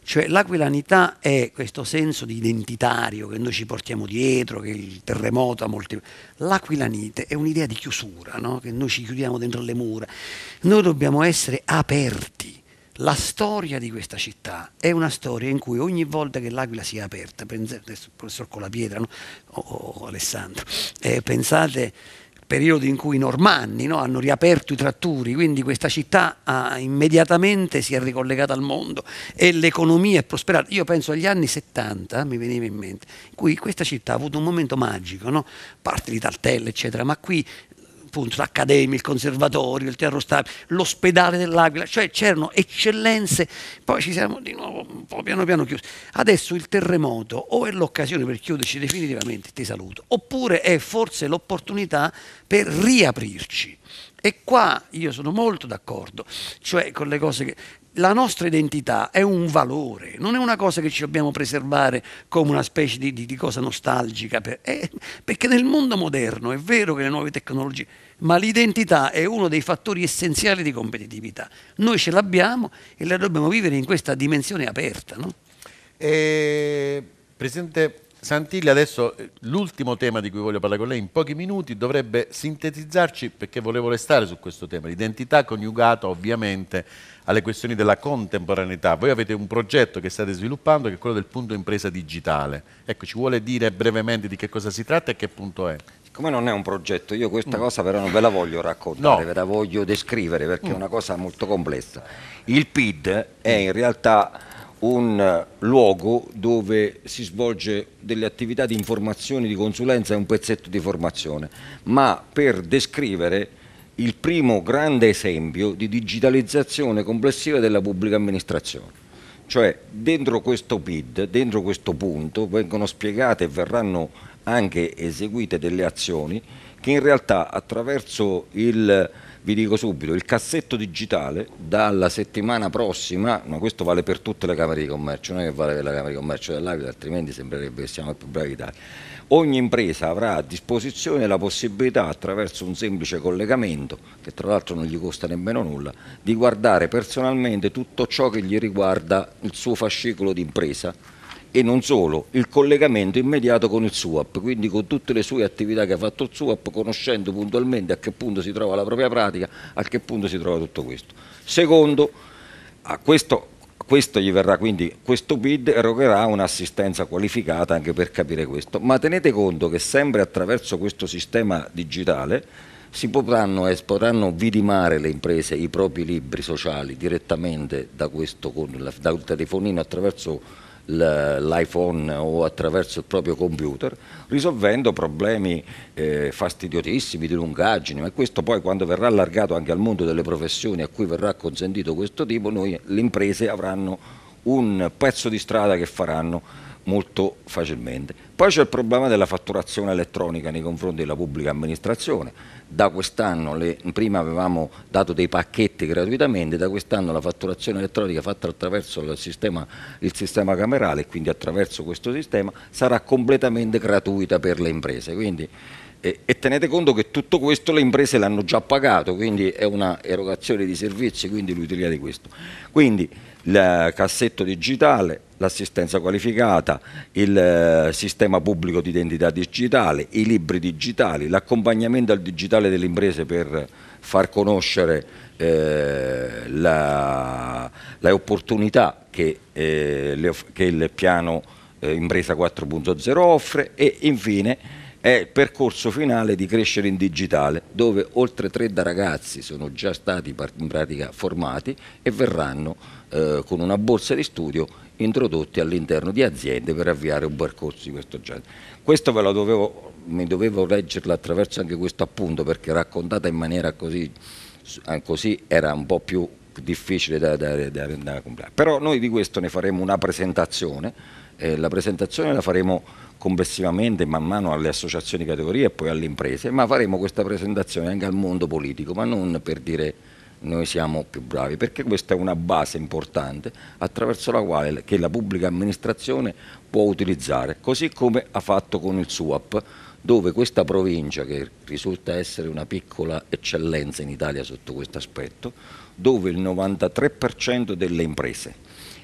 Cioè l'aquilanità è questo senso di identitario che noi ci portiamo dietro, che il terremoto ha molti... L'aquilanite è un'idea di chiusura, no? che noi ci chiudiamo dentro le mura. Noi dobbiamo essere aperti. La storia di questa città è una storia in cui ogni volta che l'Aquila sia aperta, pensate, adesso il professor Colapietra no? o, o Alessandro, eh, pensate periodo in cui i normanni no, hanno riaperto i tratturi, quindi questa città ha, immediatamente si è ricollegata al mondo e l'economia è prosperata. Io penso agli anni 70, mi veniva in mente, in cui questa città ha avuto un momento magico, no? parte di Taltelle, eccetera, ma qui appunto l'Accademia, il Conservatorio, il Teatro Stabile, l'ospedale dell'Aquila, cioè c'erano eccellenze, poi ci siamo di nuovo un po' piano piano chiusi. Adesso il terremoto o è l'occasione per chiuderci definitivamente, ti saluto, oppure è forse l'opportunità per riaprirci. E qua io sono molto d'accordo, cioè con le cose che la nostra identità è un valore, non è una cosa che ci dobbiamo preservare come una specie di, di, di cosa nostalgica, per, eh, perché nel mondo moderno è vero che le nuove tecnologie, ma l'identità è uno dei fattori essenziali di competitività. Noi ce l'abbiamo e la dobbiamo vivere in questa dimensione aperta. No? E, Presidente Santilli, adesso eh, l'ultimo tema di cui voglio parlare con lei in pochi minuti dovrebbe sintetizzarci, perché volevo restare su questo tema, l'identità coniugata ovviamente alle questioni della contemporaneità. Voi avete un progetto che state sviluppando che è quello del punto impresa digitale. Ecco, ci vuole dire brevemente di che cosa si tratta e che punto è? Come non è un progetto, io questa mm. cosa però non ve la voglio raccontare, no. ve la voglio descrivere perché mm. è una cosa molto complessa. Il PID è in realtà un luogo dove si svolge delle attività di informazione, di consulenza e un pezzetto di formazione, ma per descrivere il primo grande esempio di digitalizzazione complessiva della pubblica amministrazione. Cioè dentro questo PID, dentro questo punto, vengono spiegate e verranno anche eseguite delle azioni che in realtà attraverso il, vi dico subito, il cassetto digitale dalla settimana prossima, ma questo vale per tutte le Camere di Commercio, non è che vale per la Camera di Commercio dell'Aquila, altrimenti sembrerebbe che siamo più bravi d'Italia. Ogni impresa avrà a disposizione la possibilità attraverso un semplice collegamento, che tra l'altro non gli costa nemmeno nulla, di guardare personalmente tutto ciò che gli riguarda il suo fascicolo di impresa e non solo, il collegamento immediato con il SUAP, quindi con tutte le sue attività che ha fatto il SUAP, conoscendo puntualmente a che punto si trova la propria pratica, a che punto si trova tutto questo. Secondo, a questo questo gli verrà quindi, questo PID erogherà un'assistenza qualificata anche per capire questo, ma tenete conto che sempre attraverso questo sistema digitale si potranno, potranno vidimare le imprese i propri libri sociali direttamente da questo da telefonino attraverso l'iPhone o attraverso il proprio computer, risolvendo problemi eh, fastidiosissimi di lungaggine, ma questo poi quando verrà allargato anche al mondo delle professioni a cui verrà consentito questo tipo, noi, le imprese avranno un pezzo di strada che faranno molto facilmente. Poi c'è il problema della fatturazione elettronica nei confronti della pubblica amministrazione. Da quest'anno, prima avevamo dato dei pacchetti gratuitamente, da quest'anno la fatturazione elettronica fatta attraverso il sistema, il sistema camerale quindi attraverso questo sistema sarà completamente gratuita per le imprese. Quindi, e, e, tenete conto che tutto questo le imprese l'hanno già pagato, quindi è una erogazione di servizi, quindi l'utilità di questo. Quindi il cassetto digitale, l'assistenza qualificata, il eh, sistema pubblico di identità digitale, i libri digitali, l'accompagnamento al digitale delle imprese per far conoscere eh, la, le opportunità che, eh, le, che il piano eh, Impresa 4.0 offre e infine è il percorso finale di Crescere in Digitale, dove oltre 30 ragazzi sono già stati in pratica formati e verranno eh, con una borsa di studio introdotti all'interno di aziende per avviare un percorso di questo genere. Questo ve lo dovevo, mi dovevo leggerla attraverso anche questo appunto perché raccontata in maniera così, eh, così era un po' più difficile da, da, da, da comprare. Però noi di questo ne faremo una presentazione, eh, la presentazione la faremo complessivamente man mano alle associazioni di categoria e poi alle imprese, ma faremo questa presentazione anche al mondo politico, ma non per dire noi siamo più bravi, perché questa è una base importante attraverso la quale la pubblica amministrazione può utilizzare, così come ha fatto con il SUAP, dove questa provincia, che risulta essere una piccola eccellenza in Italia sotto questo aspetto, dove il 93% delle imprese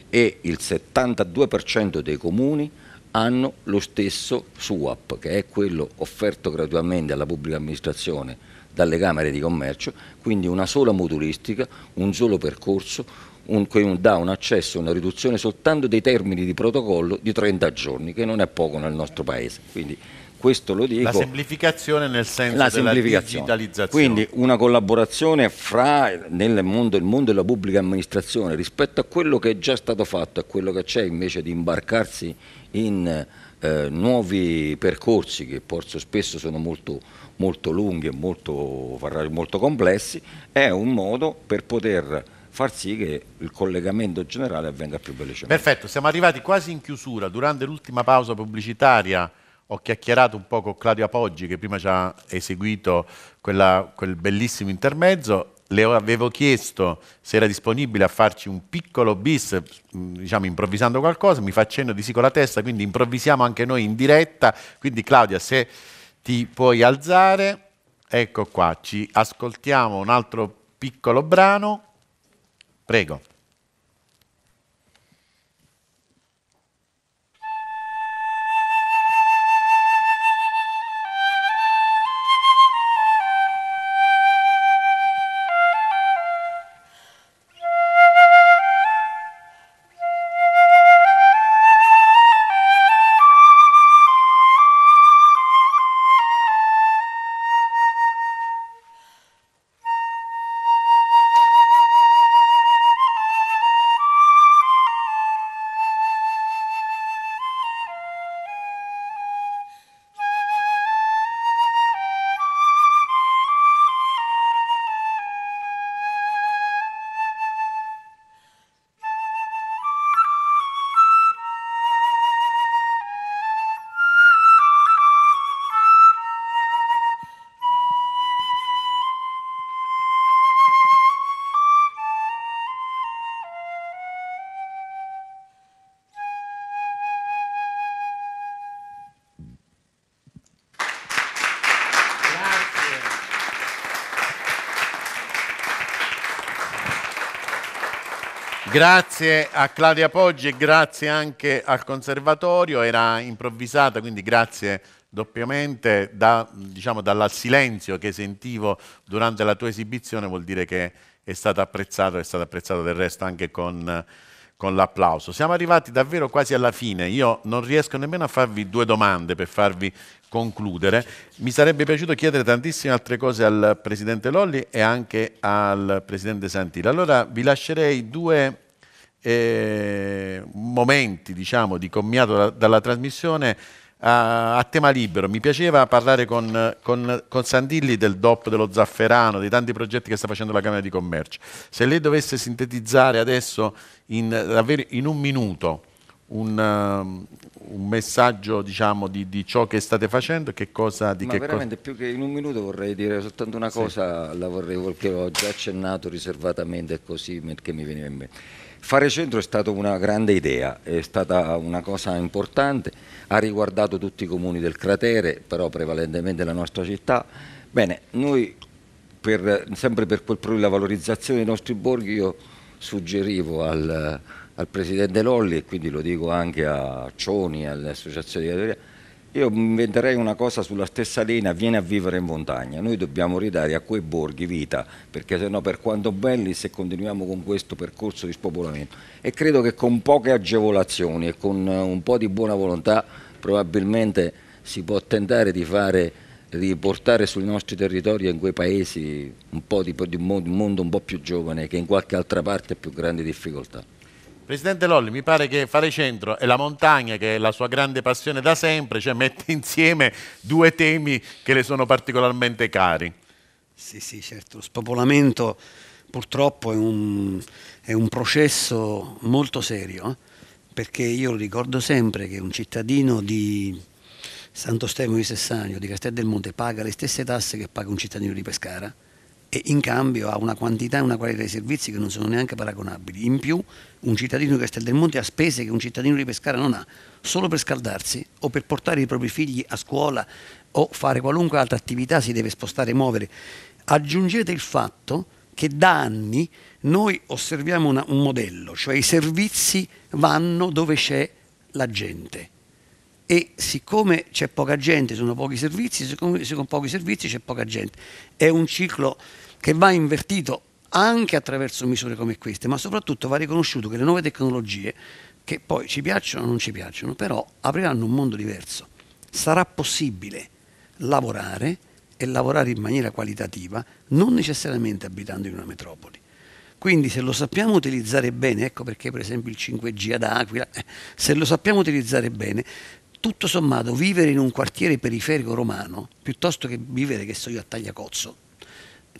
e il 72% dei comuni hanno lo stesso SUAP, che è quello offerto gratuitamente alla pubblica amministrazione dalle Camere di Commercio, quindi una sola modulistica, un solo percorso, un, che dà un accesso a una riduzione soltanto dei termini di protocollo di 30 giorni, che non è poco nel nostro Paese. Quindi, questo lo dico. La semplificazione nel senso la della digitalizzazione. Quindi una collaborazione fra nel mondo, il mondo della pubblica amministrazione rispetto a quello che è già stato fatto e a quello che c'è invece di imbarcarsi in eh, nuovi percorsi che forse spesso sono molto, molto lunghi e molto, molto complessi, è un modo per poter far sì che il collegamento generale avvenga più velocemente. Perfetto, siamo arrivati quasi in chiusura. Durante l'ultima pausa pubblicitaria ho chiacchierato un po' con Claudia Poggi che prima ci ha eseguito quella, quel bellissimo intermezzo le avevo chiesto se era disponibile a farci un piccolo bis, mm, diciamo improvvisando qualcosa, mi fa cenno di sì con la testa, quindi improvvisiamo anche noi in diretta. Quindi Claudia, se ti puoi alzare, ecco qua, ci ascoltiamo un altro piccolo brano. Prego. Grazie a Claudia Poggi e grazie anche al Conservatorio, era improvvisata, quindi grazie doppiamente. Da, diciamo, dal silenzio che sentivo durante la tua esibizione, vuol dire che è stato apprezzato, è stato apprezzato del resto anche con con l'applauso. Siamo arrivati davvero quasi alla fine. Io non riesco nemmeno a farvi due domande per farvi concludere. Mi sarebbe piaciuto chiedere tantissime altre cose al Presidente Lolli e anche al Presidente Santilli. Allora vi lascerei due eh, momenti diciamo, di commiato da, dalla trasmissione a, a, tema libero. Mi piaceva parlare con, con, con, Sandilli del DOP dello Zafferano, dei tanti progetti che sta facendo la Camera di Commercio. Se lei dovesse sintetizzare adesso in, in un minuto un, um, un messaggio diciamo, di, di, ciò che state facendo, che cosa... Di Ma che veramente cosa... più che in un minuto vorrei dire soltanto una cosa, sì. la vorrei, che ho già accennato riservatamente così perché mi veniva in mente Fare centro è stata una grande idea, è stata una cosa importante, ha riguardato tutti i comuni del cratere, però prevalentemente la nostra città. Bene, noi per, sempre per quel problema della valorizzazione dei nostri borghi io suggerivo al, al Presidente Lolli e quindi lo dico anche a Cioni, alle associazioni di categoria, io inventerei una cosa sulla stessa linea, vieni a vivere in montagna. Noi dobbiamo ridare a quei borghi vita, perché sennò per quanto belli se continuiamo con questo percorso di spopolamento. E credo che con poche agevolazioni e con un po' di buona volontà probabilmente si può tentare di fare di portare sui nostri territori in quei paesi un po' di, di un mondo un po' più giovane che in qualche altra parte ha più grandi difficoltà. Presidente Lolli, mi pare che fare centro e la montagna, che è la sua grande passione da sempre, cioè mette insieme due temi che le sono particolarmente cari. Sì, sì, certo. Lo spopolamento purtroppo è un, è un processo molto serio, eh? perché io ricordo sempre che un cittadino di Santo Stefano di Sessanio, di Castel del Monte, paga le stesse tasse che paga un cittadino di Pescara e in cambio ha una quantità e una qualità di servizi che non sono neanche paragonabili. In più un cittadino di Castel del Monte ha spese che un cittadino di Pescara non ha, solo per scaldarsi o per portare i propri figli a scuola o fare qualunque altra attività si deve spostare e muovere. Aggiungete il fatto che da anni noi osserviamo una, un modello, cioè i servizi vanno dove c'è la gente e siccome c'è poca gente sono pochi servizi, siccome con pochi servizi c'è poca gente. È un ciclo che va invertito anche attraverso misure come queste, ma soprattutto va riconosciuto che le nuove tecnologie, che poi ci piacciono o non ci piacciono, però apriranno un mondo diverso. Sarà possibile lavorare e lavorare in maniera qualitativa, non necessariamente abitando in una metropoli. Quindi se lo sappiamo utilizzare bene, ecco perché per esempio il 5G ad Aquila, eh, se lo sappiamo utilizzare bene, tutto sommato vivere in un quartiere periferico romano, piuttosto che vivere, che so io, a Tagliacozzo,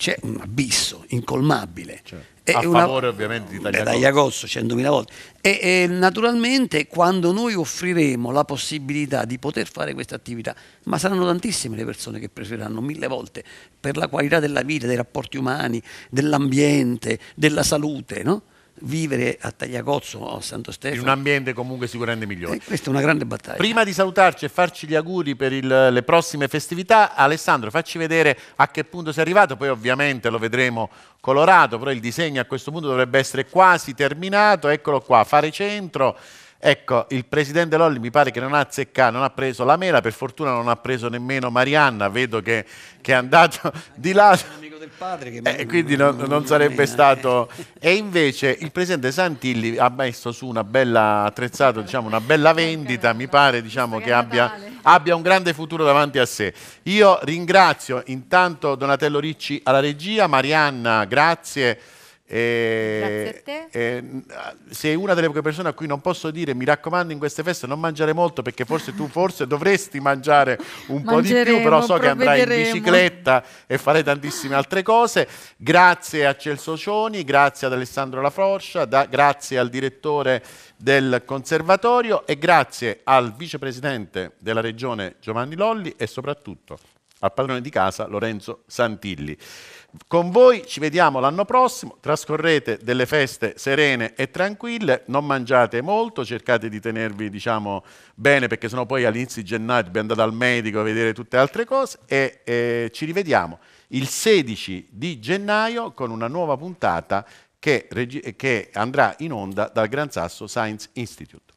c'è un abisso incolmabile. Certo. a una, favore ovviamente di. Tagliacozzo 100.000 volte. E, e, naturalmente quando noi offriremo la possibilità di poter fare questa attività, ma saranno tantissime le persone che preferiranno mille volte per la qualità della vita, dei rapporti umani, dell'ambiente, della salute, no? Vivere a Tagliacozzo o a Santo Stefano. In un ambiente comunque sicuramente migliore. Eh, questa è una grande battaglia. Prima di salutarci e farci gli auguri per il, le prossime festività, Alessandro, facci vedere a che punto sei arrivato, poi ovviamente lo vedremo colorato, però il disegno a questo punto dovrebbe essere quasi terminato, eccolo qua, fare centro. Ecco, il presidente Lolli mi pare che non ha azzeccato, non ha preso la mela, per fortuna non ha preso nemmeno Marianna, vedo che, che è andato di là. del padre che eh, quindi non, non, non sarebbe stato... E invece il presidente Santilli ha messo su una bella attrezzata, diciamo una bella vendita, mi pare diciamo, che abbia, abbia un grande futuro davanti a sé. Io ringrazio intanto Donatello Ricci alla regia, Marianna, grazie. E, e, sei una delle poche persone a cui non posso dire mi raccomando in queste feste non mangiare molto perché forse tu forse dovresti mangiare un po' di più però so che andrai in bicicletta e farai tantissime altre cose. Grazie a Celso Cioni grazie ad Alessandro Lafroscia da, grazie al direttore del conservatorio e grazie al vicepresidente della regione Giovanni Lolli e soprattutto al padrone di casa Lorenzo Santilli con voi ci vediamo l'anno prossimo, trascorrete delle feste serene e tranquille, non mangiate molto, cercate di tenervi diciamo, bene perché sennò poi all'inizio di gennaio dobbiamo andare dal medico a vedere tutte le altre cose. E eh, ci rivediamo il 16 di gennaio con una nuova puntata che, che andrà in onda dal Gran Sasso Science Institute.